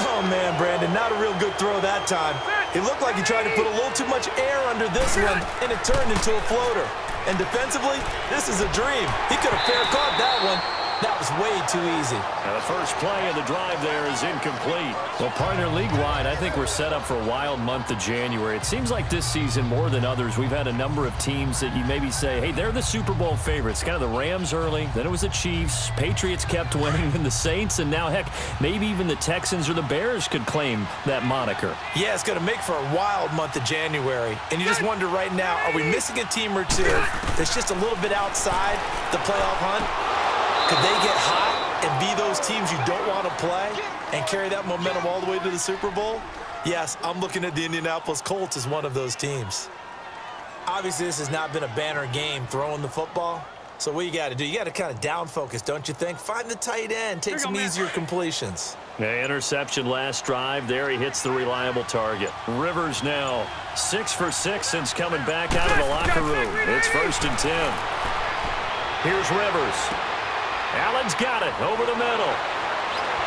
Oh, man, Brandon, not a real good throw that time. It looked like he tried to put a little too much air under this one, and it turned into a floater. And defensively, this is a dream. He could have fair caught that one. That was way too easy. And the first play of the drive there is incomplete. Well, partner, league-wide, I think we're set up for a wild month of January. It seems like this season, more than others, we've had a number of teams that you maybe say, hey, they're the Super Bowl favorites. Kind of the Rams early, then it was the Chiefs. Patriots kept winning, and the Saints, and now, heck, maybe even the Texans or the Bears could claim that moniker. Yeah, it's going to make for a wild month of January. And you just wonder right now, are we missing a team or two that's just a little bit outside the playoff hunt? Could they get hot and be those teams you don't want to play and carry that momentum all the way to the Super Bowl? Yes, I'm looking at the Indianapolis Colts as one of those teams. Obviously, this has not been a banner game throwing the football. So what you got to do, you got to kind of down focus, don't you think? Find the tight end, take some easier completions. The interception last drive. There he hits the reliable target. Rivers now six for six since coming back out of the locker room. It's first and ten. Here's Rivers. Allen's got it over the middle.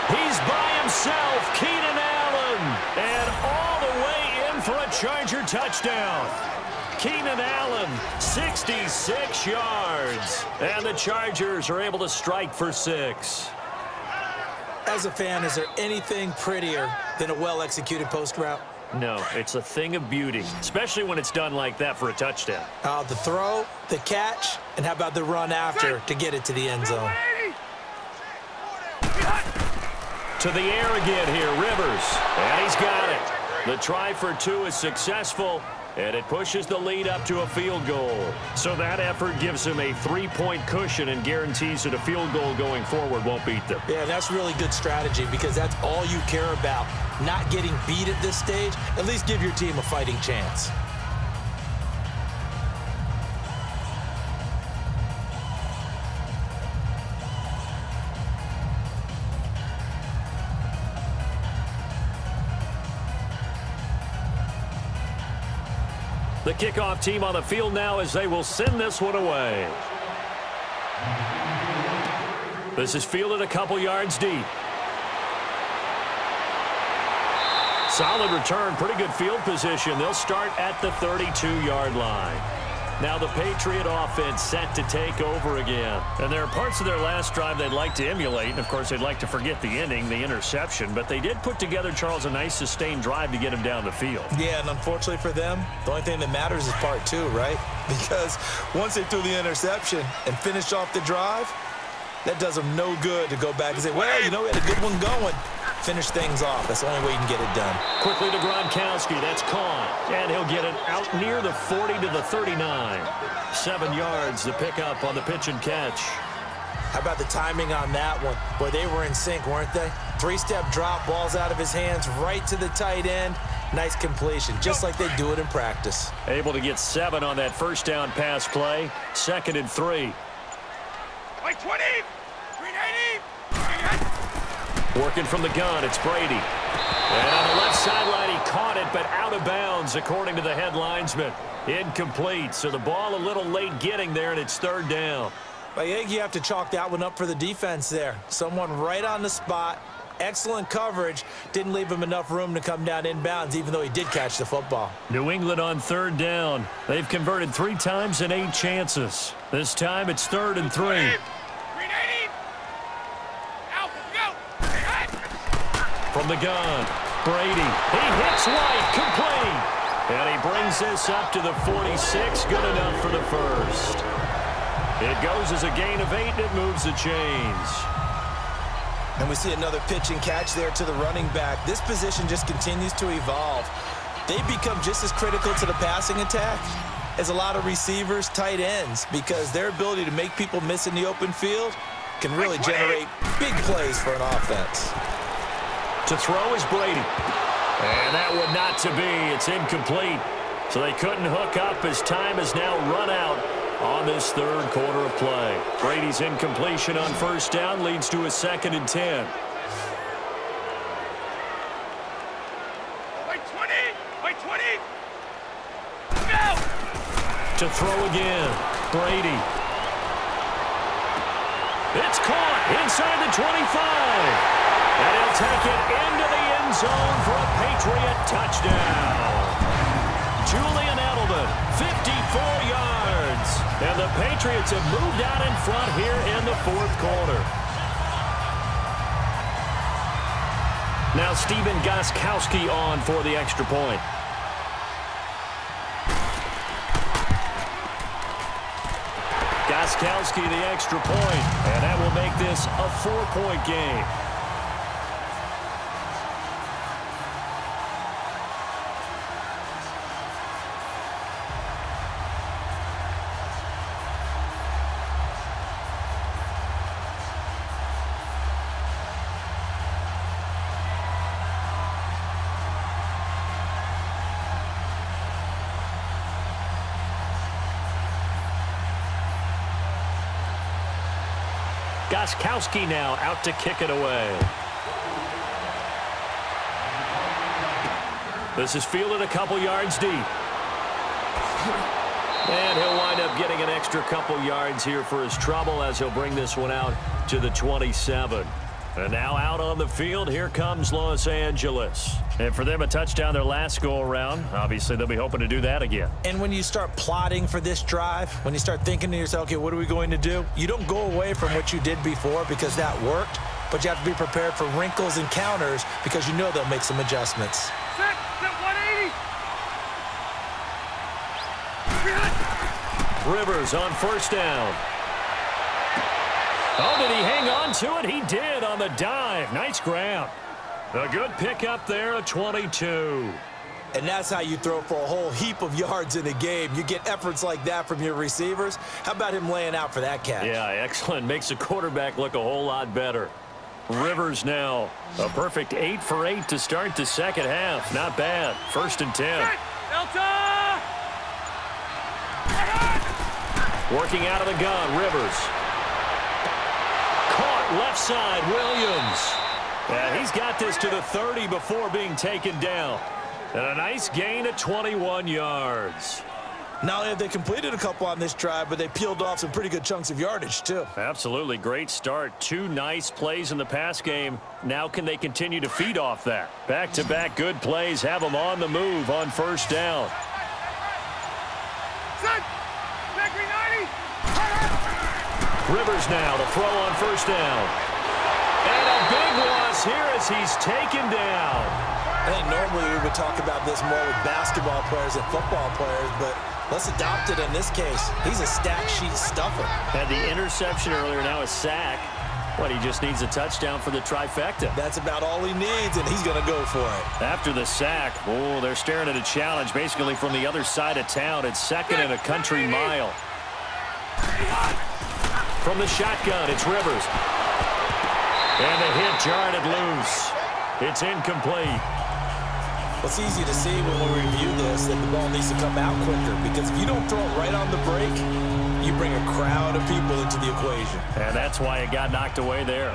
He's by himself, Keenan Allen. And all the way in for a Charger touchdown. Keenan Allen, 66 yards. And the Chargers are able to strike for six. As a fan, is there anything prettier than a well-executed post route? No, it's a thing of beauty, especially when it's done like that for a touchdown. Uh, the throw, the catch, and how about the run after to get it to the end zone? To the air again here, Rivers. And he's got it. The try for two is successful, and it pushes the lead up to a field goal. So that effort gives him a three-point cushion and guarantees that a field goal going forward won't beat them. Yeah, that's really good strategy because that's all you care about. Not getting beat at this stage. At least give your team a fighting chance. Kickoff team on the field now as they will send this one away. This is fielded a couple yards deep. Solid return, pretty good field position. They'll start at the 32-yard line. Now the Patriot offense set to take over again. And there are parts of their last drive they'd like to emulate. And, of course, they'd like to forget the inning, the interception. But they did put together, Charles, a nice sustained drive to get him down the field. Yeah, and unfortunately for them, the only thing that matters is part two, right? Because once they threw the interception and finished off the drive, that does them no good to go back and say, well, you know, we had a good one going. Finish things off. That's the only way you can get it done. Quickly to Gronkowski. That's caught. And he'll get it out near the 40 to the 39. Seven yards the pickup on the pitch and catch. How about the timing on that one? Boy, they were in sync, weren't they? Three-step drop, balls out of his hands, right to the tight end. Nice completion, just like they do it in practice. Able to get seven on that first down pass play. Second and three. Like 20! 380! Working from the gun, it's Brady. And on the left sideline, he caught it, but out of bounds, according to the head linesman. Incomplete, so the ball a little late getting there, and it's third down. I think you have to chalk that one up for the defense there. Someone right on the spot. Excellent coverage. Didn't leave him enough room to come down inbounds, even though he did catch the football. New England on third down. They've converted three times in eight chances. This time it's third and three. 380! Out, go! Hey! From the gun, Brady. He hits White, complete. And he brings this up to the 46, good enough for the first. It goes as a gain of eight, and it moves the chains. And we see another pitch and catch there to the running back. This position just continues to evolve. They become just as critical to the passing attack as a lot of receivers, tight ends, because their ability to make people miss in the open field can really generate big plays for an offense. To throw is Brady. And that would not to be. It's incomplete. So they couldn't hook up as time has now run out on this third quarter of play. Brady's incompletion on first down leads to a second and 10. Like 20! Like 20! Go! To throw again, Brady. It's caught inside the 25. And he'll take it into the end zone for a Patriot touchdown. Julian Edelman, 54 yards. And the Patriots have moved out in front here in the fourth quarter. Now Stephen Gostkowski on for the extra point. Gostkowski the extra point, and that will make this a four-point game. Gostkowski now out to kick it away. This is fielded a couple yards deep. And he'll wind up getting an extra couple yards here for his trouble as he'll bring this one out to the 27. And now out on the field, here comes Los Angeles. And for them, a touchdown their last go-around. Obviously, they'll be hoping to do that again. And when you start plotting for this drive, when you start thinking to yourself, okay, what are we going to do? You don't go away from what you did before because that worked, but you have to be prepared for wrinkles and counters because you know they'll make some adjustments. Set, set 180. Rivers on first down. Oh, did he hang on to it? He did on the dive. Nice grab. A good pickup there, a 22. And that's how you throw for a whole heap of yards in a game. You get efforts like that from your receivers. How about him laying out for that catch? Yeah, excellent. Makes the quarterback look a whole lot better. Rivers now. A perfect 8 for 8 to start the second half. Not bad. First and 10. Delta! Working out of the gun, Rivers. Caught left side, Williams. And he's got this to the 30 before being taken down. And a nice gain of 21 yards. Not only have they completed a couple on this drive, but they peeled off some pretty good chunks of yardage, too. Absolutely great start. Two nice plays in the pass game. Now can they continue to feed off that? Back-to-back -back good plays have them on the move on first down. Set! Rivers now to throw on first down. And a big loss here as he's taken down. I think normally we would talk about this more with basketball players and football players, but let's adopt it in this case. He's a stat sheet stuffer. Had the interception earlier, now a sack. What, he just needs a touchdown for the trifecta. That's about all he needs, and he's going to go for it. After the sack, oh, they're staring at a challenge basically from the other side of town. It's second and a country mile. From the shotgun, it's Rivers. And the hit jarred it loose. It's incomplete. It's easy to see when we review this that the ball needs to come out quicker because if you don't throw it right on the break, you bring a crowd of people into the equation. And that's why it got knocked away there.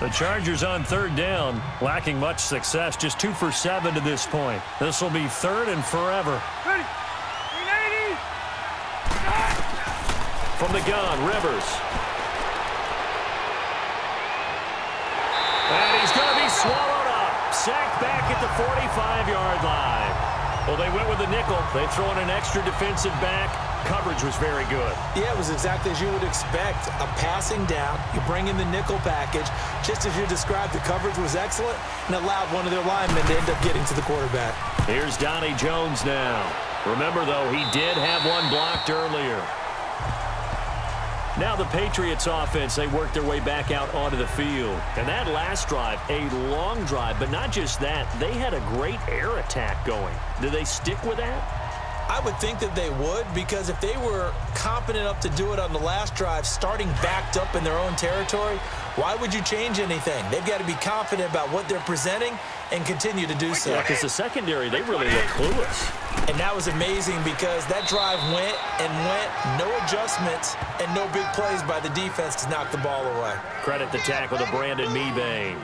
The Chargers on third down, lacking much success, just two for seven to this point. This will be third and forever. Ready! 380! From the gun, Rivers. And he's going to be swallowed up. Sacked back at the 45-yard line. Well, they went with the nickel. They throw in an extra defensive back. Coverage was very good. Yeah, it was exactly as you would expect. A passing down, you bring in the nickel package. Just as you described, the coverage was excellent and allowed one of their linemen to end up getting to the quarterback. Here's Donnie Jones now. Remember, though, he did have one blocked earlier. Now the Patriots offense, they work their way back out onto the field. And that last drive, a long drive, but not just that, they had a great air attack going. Do they stick with that? I would think that they would because if they were competent enough to do it on the last drive, starting backed up in their own territory, why would you change anything? They've got to be confident about what they're presenting and continue to do so. Yeah, because the secondary, they really look clueless. And that was amazing because that drive went and went, no adjustments and no big plays by the defense to knock the ball away. Credit the tackle to Brandon Mebane.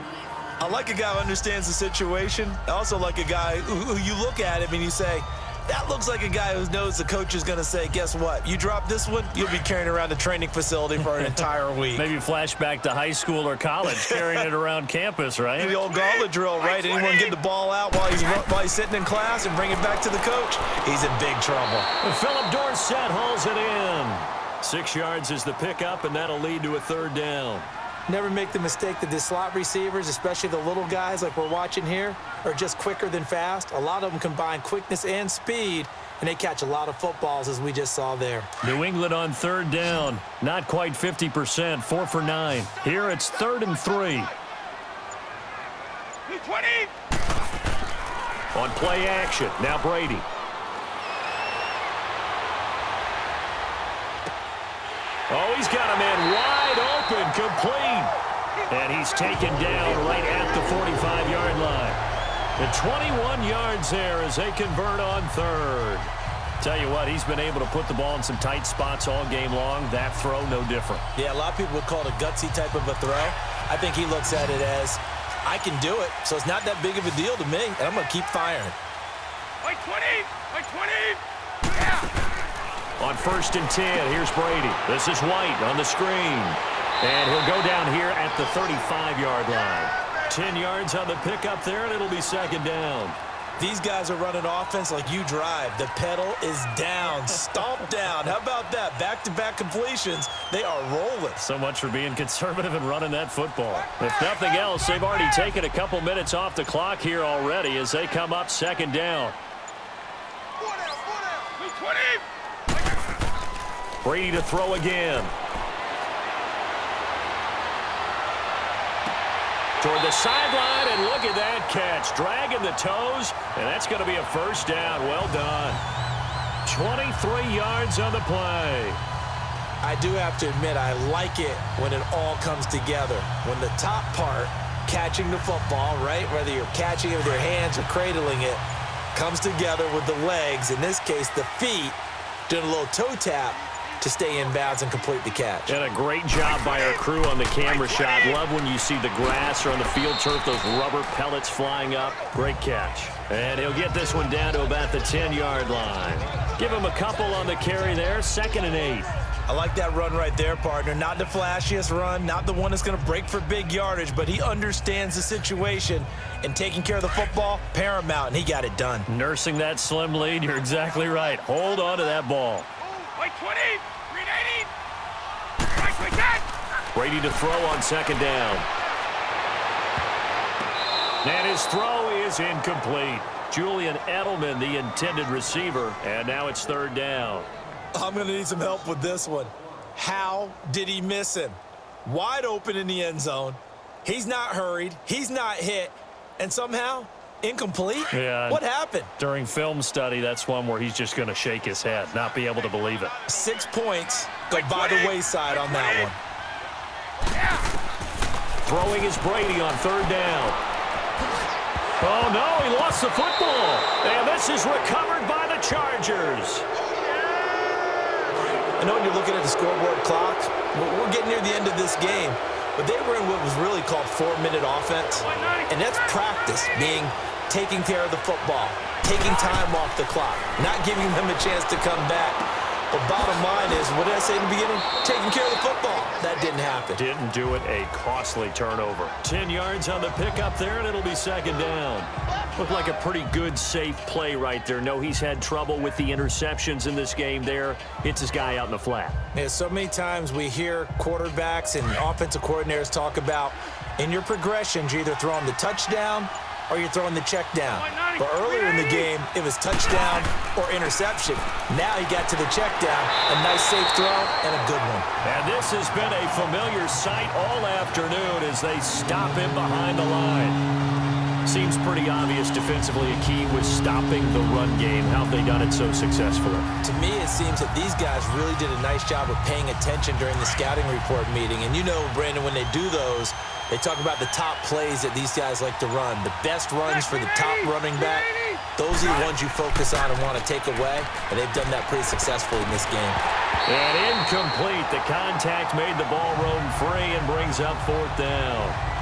I like a guy who understands the situation. I also like a guy who, who you look at him and you say, that looks like a guy who knows the coach is going to say, guess what? You drop this one, you'll be carrying around the training facility for an entire week. Maybe flashback to high school or college, carrying it around campus, right? The old gauntlet drill, right? Anyone get the ball out while he's while he's sitting in class and bring it back to the coach? He's in big trouble. And Phillip Dorsett hauls it in. Six yards is the pickup, and that'll lead to a third down. Never make the mistake that the slot receivers, especially the little guys like we're watching here, are just quicker than fast. A lot of them combine quickness and speed, and they catch a lot of footballs, as we just saw there. New England on third down. Not quite 50%, four for nine. Here it's third and three. 20! On play action, now Brady. Oh, he's got a man wide open, complete. And he's taken down right at the 45-yard line. The 21 yards there as they convert on third. Tell you what, he's been able to put the ball in some tight spots all game long. That throw, no different. Yeah, a lot of people would call it a gutsy type of a throw. I think he looks at it as, I can do it, so it's not that big of a deal to me, and I'm going to keep firing. Like 20! Like 20! Yeah! On first and 10, here's Brady. This is White on the screen. And he'll go down here at the 35-yard line. 10 yards on the pickup there, and it'll be second down. These guys are running offense like you drive. The pedal is down, stomp down. How about that? Back-to-back -back completions. They are rolling. So much for being conservative and running that football. If nothing else, they've already taken a couple minutes off the clock here already as they come up second down. Four down, four down! Brady to throw again. Toward the sideline, and look at that catch. Dragging the toes, and that's going to be a first down. Well done. 23 yards on the play. I do have to admit, I like it when it all comes together. When the top part, catching the football, right, whether you're catching it with your hands or cradling it, comes together with the legs, in this case, the feet, doing a little toe tap, to stay in bounds and complete the catch. And a great job by our crew on the camera shot. Love when you see the grass or on the field turf, those rubber pellets flying up. Great catch. And he'll get this one down to about the 10-yard line. Give him a couple on the carry there, second and eight. I like that run right there, partner. Not the flashiest run, not the one that's going to break for big yardage, but he understands the situation, and taking care of the football, paramount, and he got it done. Nursing that slim lead, you're exactly right. Hold on to that ball. Like 20! Green 80! Like we can! Brady to throw on second down. And his throw is incomplete. Julian Edelman, the intended receiver, and now it's third down. I'm going to need some help with this one. How did he miss him? Wide open in the end zone. He's not hurried. He's not hit. And somehow, incomplete? Yeah. What happened? During film study, that's one where he's just going to shake his head, not be able to believe it. Six points go by the wayside on that one. Throwing is Brady on third down. Oh, no, he lost the football. And this is recovered by the Chargers. I know when you're looking at the scoreboard clock, we're getting near the end of this game. But they were in what was really called four-minute offense. And that's practice, being taking care of the football, taking time off the clock, not giving them a chance to come back. But bottom line is, what did I say in the beginning? Taking care of the football. That didn't happen. Didn't do it. A costly turnover. 10 yards on the pickup there, and it'll be second down. Looked like a pretty good, safe play right there. No, he's had trouble with the interceptions in this game there. Hits his guy out in the flat. Yeah, so many times we hear quarterbacks and offensive coordinators talk about in your progressions, you're either throwing the touchdown or you're throwing the check down. But earlier in the game, it was touchdown or interception. Now he got to the check down, a nice safe throw, and a good one. And this has been a familiar sight all afternoon as they stop him behind the line. Seems pretty obvious defensively a key was stopping the run game. How have they done it so successfully? To me, it seems that these guys really did a nice job of paying attention during the scouting report meeting. And you know, Brandon, when they do those, they talk about the top plays that these guys like to run, the best runs for the top running back. Those are the ones you focus on and want to take away, and they've done that pretty successfully in this game. And incomplete. The contact made the ball roam free and brings up fourth down.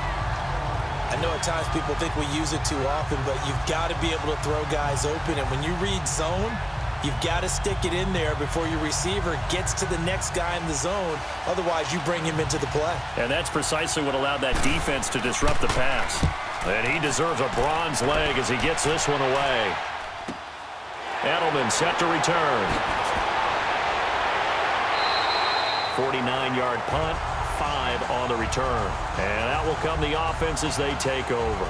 I know at times people think we use it too often, but you've got to be able to throw guys open. And when you read zone, you've got to stick it in there before your receiver gets to the next guy in the zone. Otherwise, you bring him into the play. And that's precisely what allowed that defense to disrupt the pass. And he deserves a bronze leg as he gets this one away. Edelman set to return. 49-yard punt, five on the return. And out will come the offense as they take over.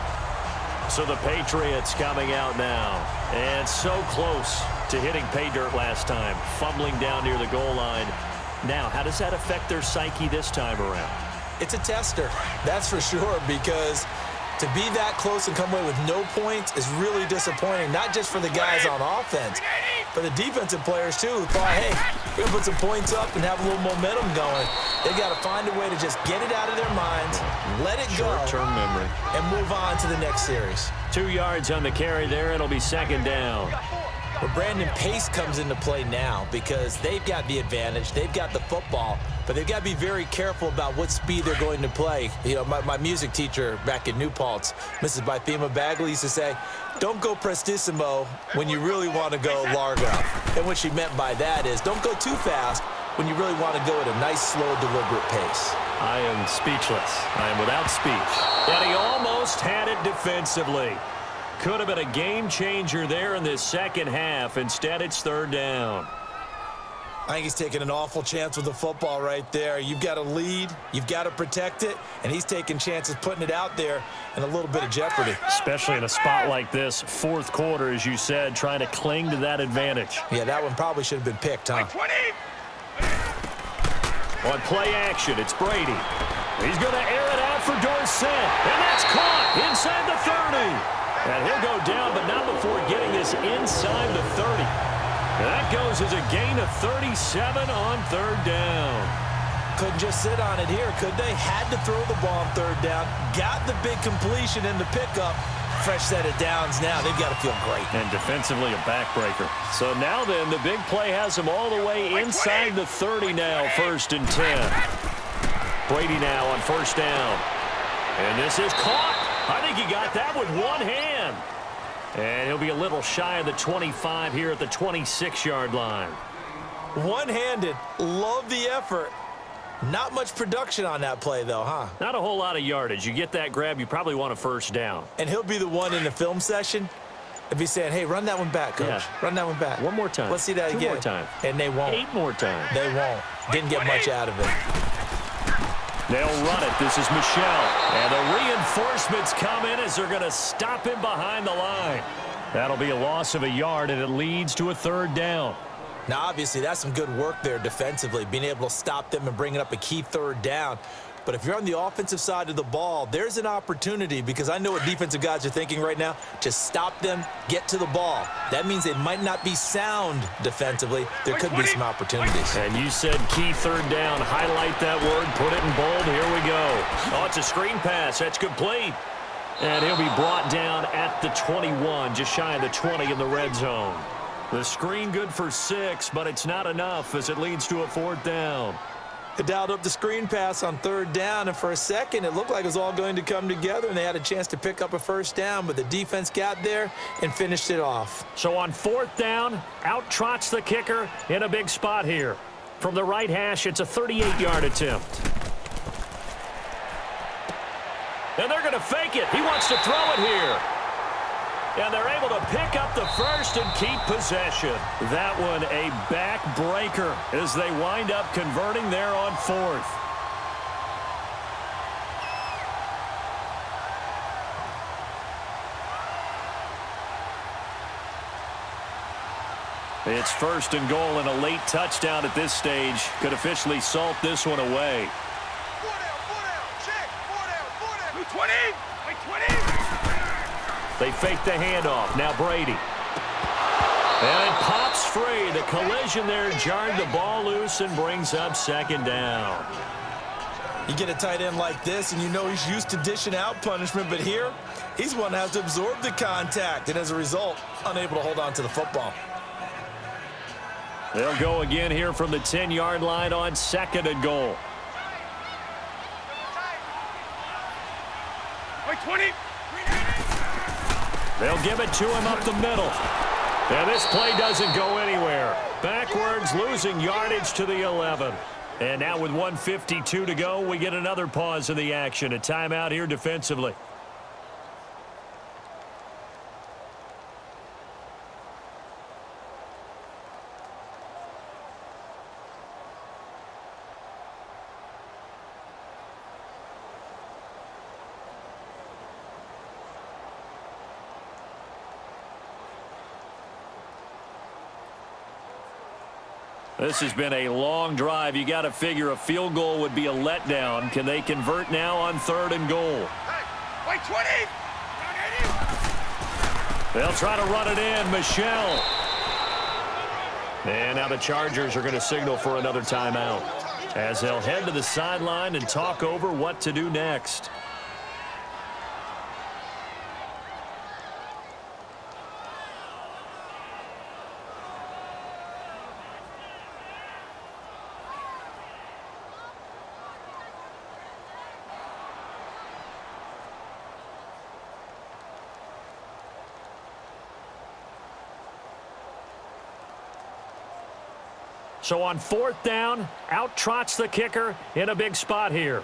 So the Patriots coming out now. And so close to hitting pay dirt last time. Fumbling down near the goal line. Now, how does that affect their psyche this time around? It's a tester, that's for sure, because to be that close and come away with no points is really disappointing, not just for the guys on offense, but the defensive players, too, who thought, hey, we're going to put some points up and have a little momentum going. They got to find a way to just get it out of their minds, let it go, Short-term memory. and move on to the next series. Two yards on the carry there. It'll be second down. Well, Brandon Pace comes into play now because they've got the advantage. They've got the football, but they've got to be very careful about what speed they're going to play. You know, my, my music teacher back in New Paltz, Mrs. Bythema Bagley, used to say, don't go prestissimo when you really want to go largo. And what she meant by that is don't go too fast when you really want to go at a nice, slow, deliberate pace. I am speechless. I am without speech. And he almost had it defensively. Could have been a game changer there in this second half. Instead, it's third down. I think he's taking an awful chance with the football right there. You've got to lead, you've got to protect it, and he's taking chances putting it out there in a little bit of jeopardy. Especially in a spot like this, fourth quarter, as you said, trying to cling to that advantage. Yeah, that one probably should have been picked, huh? 20. On play action, it's Brady. He's going to air it out for Dorsett, and that's caught inside the 30. And he'll go down, but not before getting this inside the 30. And that goes as a gain of 37 on third down. Couldn't just sit on it here, could they? Had to throw the ball on third down. Got the big completion in the pickup. Fresh set of downs now. They've got to feel great. And defensively a backbreaker. So now then, the big play has them all the way inside the 30 now, first and 10. Brady now on first down. And this is caught. I think he got that with one hand. And he'll be a little shy of the 25 here at the 26-yard line. One-handed. Love the effort. Not much production on that play, though, huh? Not a whole lot of yardage. You get that grab, you probably want a first down. And he'll be the one in the film session and be saying, hey, run that one back, coach. Yeah. Run that one back. One more time. Let's see that Two again. more time. And they won't. Eight more times. They won't. Didn't get much out of it. They'll run it. This is Michel. And the reinforcements come in as they're going to stop him behind the line. That'll be a loss of a yard, and it leads to a third down. Now, obviously, that's some good work there defensively, being able to stop them and bringing up a key third down. But if you're on the offensive side of the ball, there's an opportunity because I know what defensive guys are thinking right now. to stop them, get to the ball. That means they might not be sound defensively. There could be some opportunities. And you said key third down. Highlight that word. Put it in bold. Here we go. Oh, it's a screen pass. That's complete. And he'll be brought down at the 21, just shy of the 20 in the red zone. The screen good for six, but it's not enough as it leads to a fourth down. Dialed up the screen pass on third down, and for a second, it looked like it was all going to come together, and they had a chance to pick up a first down, but the defense got there and finished it off. So on fourth down, out trots the kicker in a big spot here. From the right hash, it's a 38-yard attempt. And they're going to fake it. He wants to throw it here. And they're able to pick up the first and keep possession. That one a backbreaker as they wind up converting there on fourth. It's first and goal and a late touchdown at this stage. Could officially salt this one away. Four down, four down. Check. Four down, four down. 20. Wait, 20. They fake the handoff. Now Brady. And it pops free. The collision there jarred the ball loose and brings up second down. You get a tight end like this, and you know he's used to dishing out punishment, but here, he's one that has to absorb the contact, and as a result, unable to hold on to the football. They'll go again here from the 10-yard line on second and goal. Wait, 20. They'll give it to him up the middle. And this play doesn't go anywhere. Backwards, losing yardage to the 11. And now with 152 to go, we get another pause in the action. A timeout here defensively. This has been a long drive. You got to figure a field goal would be a letdown. Can they convert now on third and goal? Hey, wait, 20. They'll try to run it in. Michel. And now the Chargers are going to signal for another timeout as they'll head to the sideline and talk over what to do next. So on fourth down, out trots the kicker in a big spot here.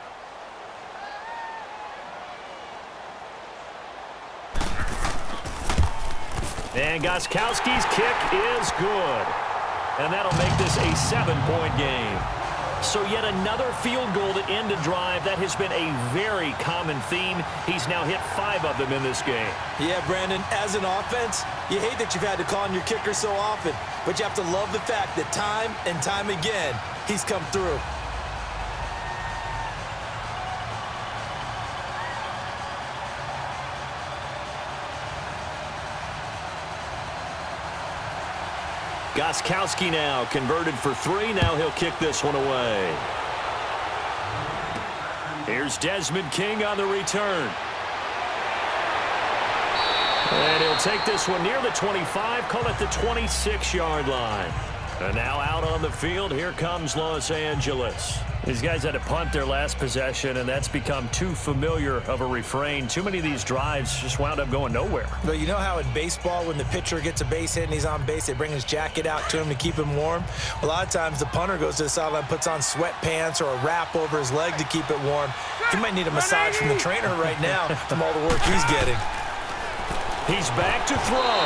And Gostkowski's kick is good. And that'll make this a seven-point game. So yet another field goal to end a drive. That has been a very common theme. He's now hit five of them in this game. Yeah, Brandon, as an offense, you hate that you've had to call on your kicker so often, but you have to love the fact that time and time again, he's come through. Gostkowski now converted for three. Now he'll kick this one away. Here's Desmond King on the return. And he'll take this one near the 25, call it the 26-yard line. And now out on the field, here comes Los Angeles. These guys had to punt their last possession, and that's become too familiar of a refrain. Too many of these drives just wound up going nowhere. But you know how in baseball, when the pitcher gets a base hit and he's on base, they bring his jacket out to him to keep him warm? A lot of times the punter goes to the sideline, puts on sweatpants or a wrap over his leg to keep it warm. He might need a massage from the trainer right now from all the work he's getting. He's back to throw.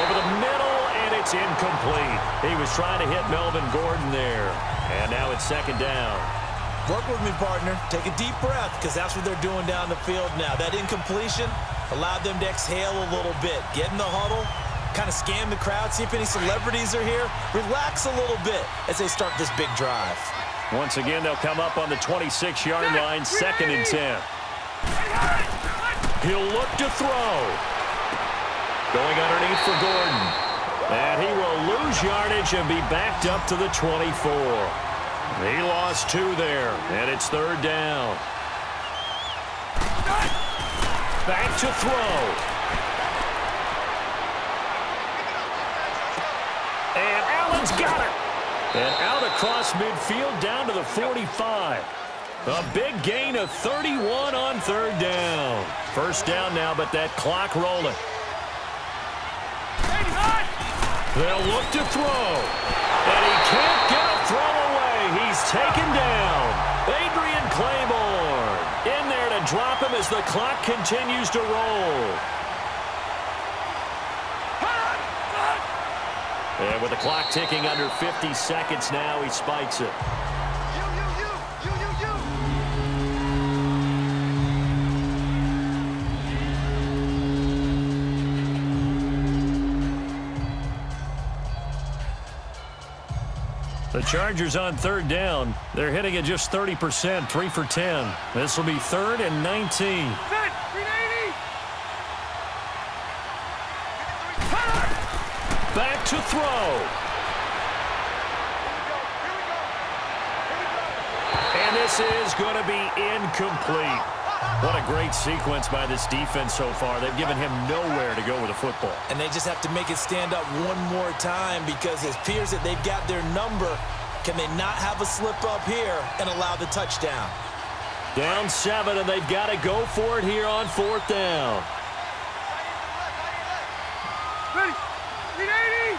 Over the middle, and it's incomplete. He was trying to hit Melvin Gordon there. And now it's second down. Work with me, partner. Take a deep breath, because that's what they're doing down the field now. That incompletion allowed them to exhale a little bit. Get in the huddle, kind of scan the crowd, see if any celebrities are here. Relax a little bit as they start this big drive. Once again, they'll come up on the 26-yard line, second and 10. He'll look to throw. Going underneath for Gordon. And he will lose yardage and be backed up to the 24. He lost two there, and it's third down. Back to throw. And Allen's got it. And out across midfield down to the 45. A big gain of 31 on third down. First down now, but that clock rolling. They'll look to throw. And he can't get a throw away. He's taken down. Adrian Clayborn in there to drop him as the clock continues to roll. And with the clock ticking under 50 seconds now, he spikes it. The Chargers on third down. They're hitting at just 30%, 3 for 10. This will be third and 19. Set. 380. Back to throw. And this is going to be incomplete. What a great sequence by this defense so far. They've given him nowhere to go with the football. And they just have to make it stand up one more time because it appears that they've got their number. Can they not have a slip up here and allow the touchdown? Down seven, and they've got to go for it here on fourth down. Ready. 380.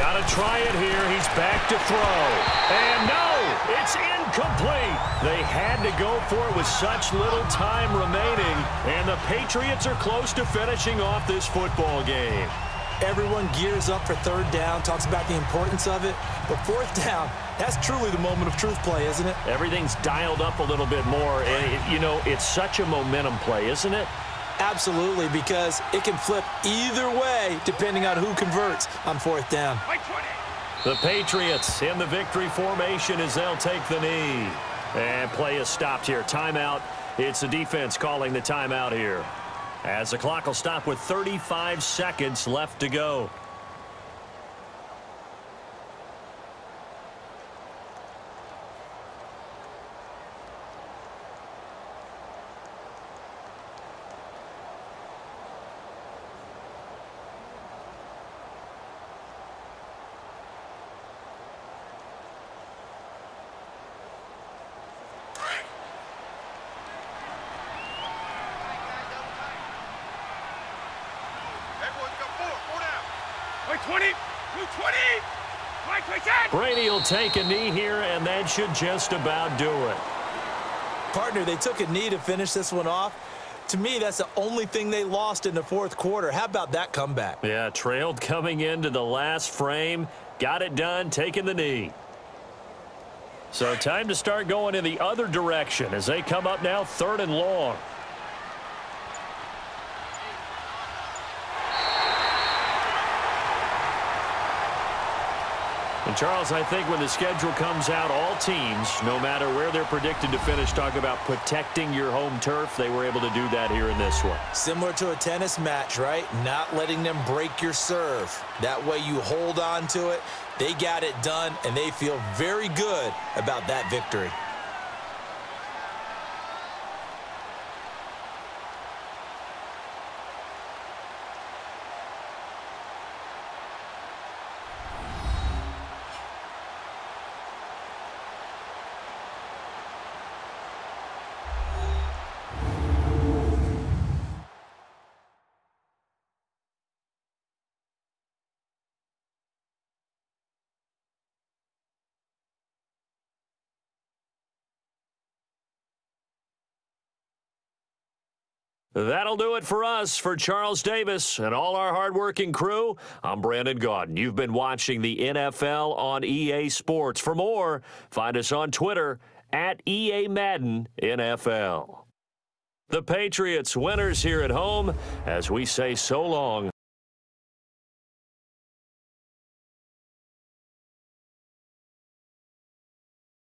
Got to try it here. He's back to throw. And no, it's incomplete. They had to go for it with such little time remaining. And the Patriots are close to finishing off this football game. Everyone gears up for third down, talks about the importance of it. But fourth down, that's truly the moment of truth play, isn't it? Everything's dialed up a little bit more. And, it, you know, it's such a momentum play, isn't it? Absolutely, because it can flip either way depending on who converts on fourth down. Wait 20. The Patriots in the victory formation as they'll take the knee. And play is stopped here. Timeout. It's the defense calling the timeout here. As the clock will stop with 35 seconds left to go. Everyone's got four. Four down. Wait 20. 220. Brady will take a knee here, and that should just about do it. Partner, they took a knee to finish this one off. To me, that's the only thing they lost in the fourth quarter. How about that comeback? Yeah, trailed coming into the last frame. Got it done, taking the knee. So time to start going in the other direction as they come up now third and long. And Charles, I think when the schedule comes out, all teams, no matter where they're predicted to finish, talk about protecting your home turf. They were able to do that here in this one. Similar to a tennis match, right? Not letting them break your serve. That way you hold on to it. They got it done, and they feel very good about that victory. That'll do it for us, for Charles Davis and all our hardworking crew. I'm Brandon Gaudin. You've been watching the NFL on EA Sports. For more, find us on Twitter at EA Madden NFL. The Patriots winners here at home as we say so long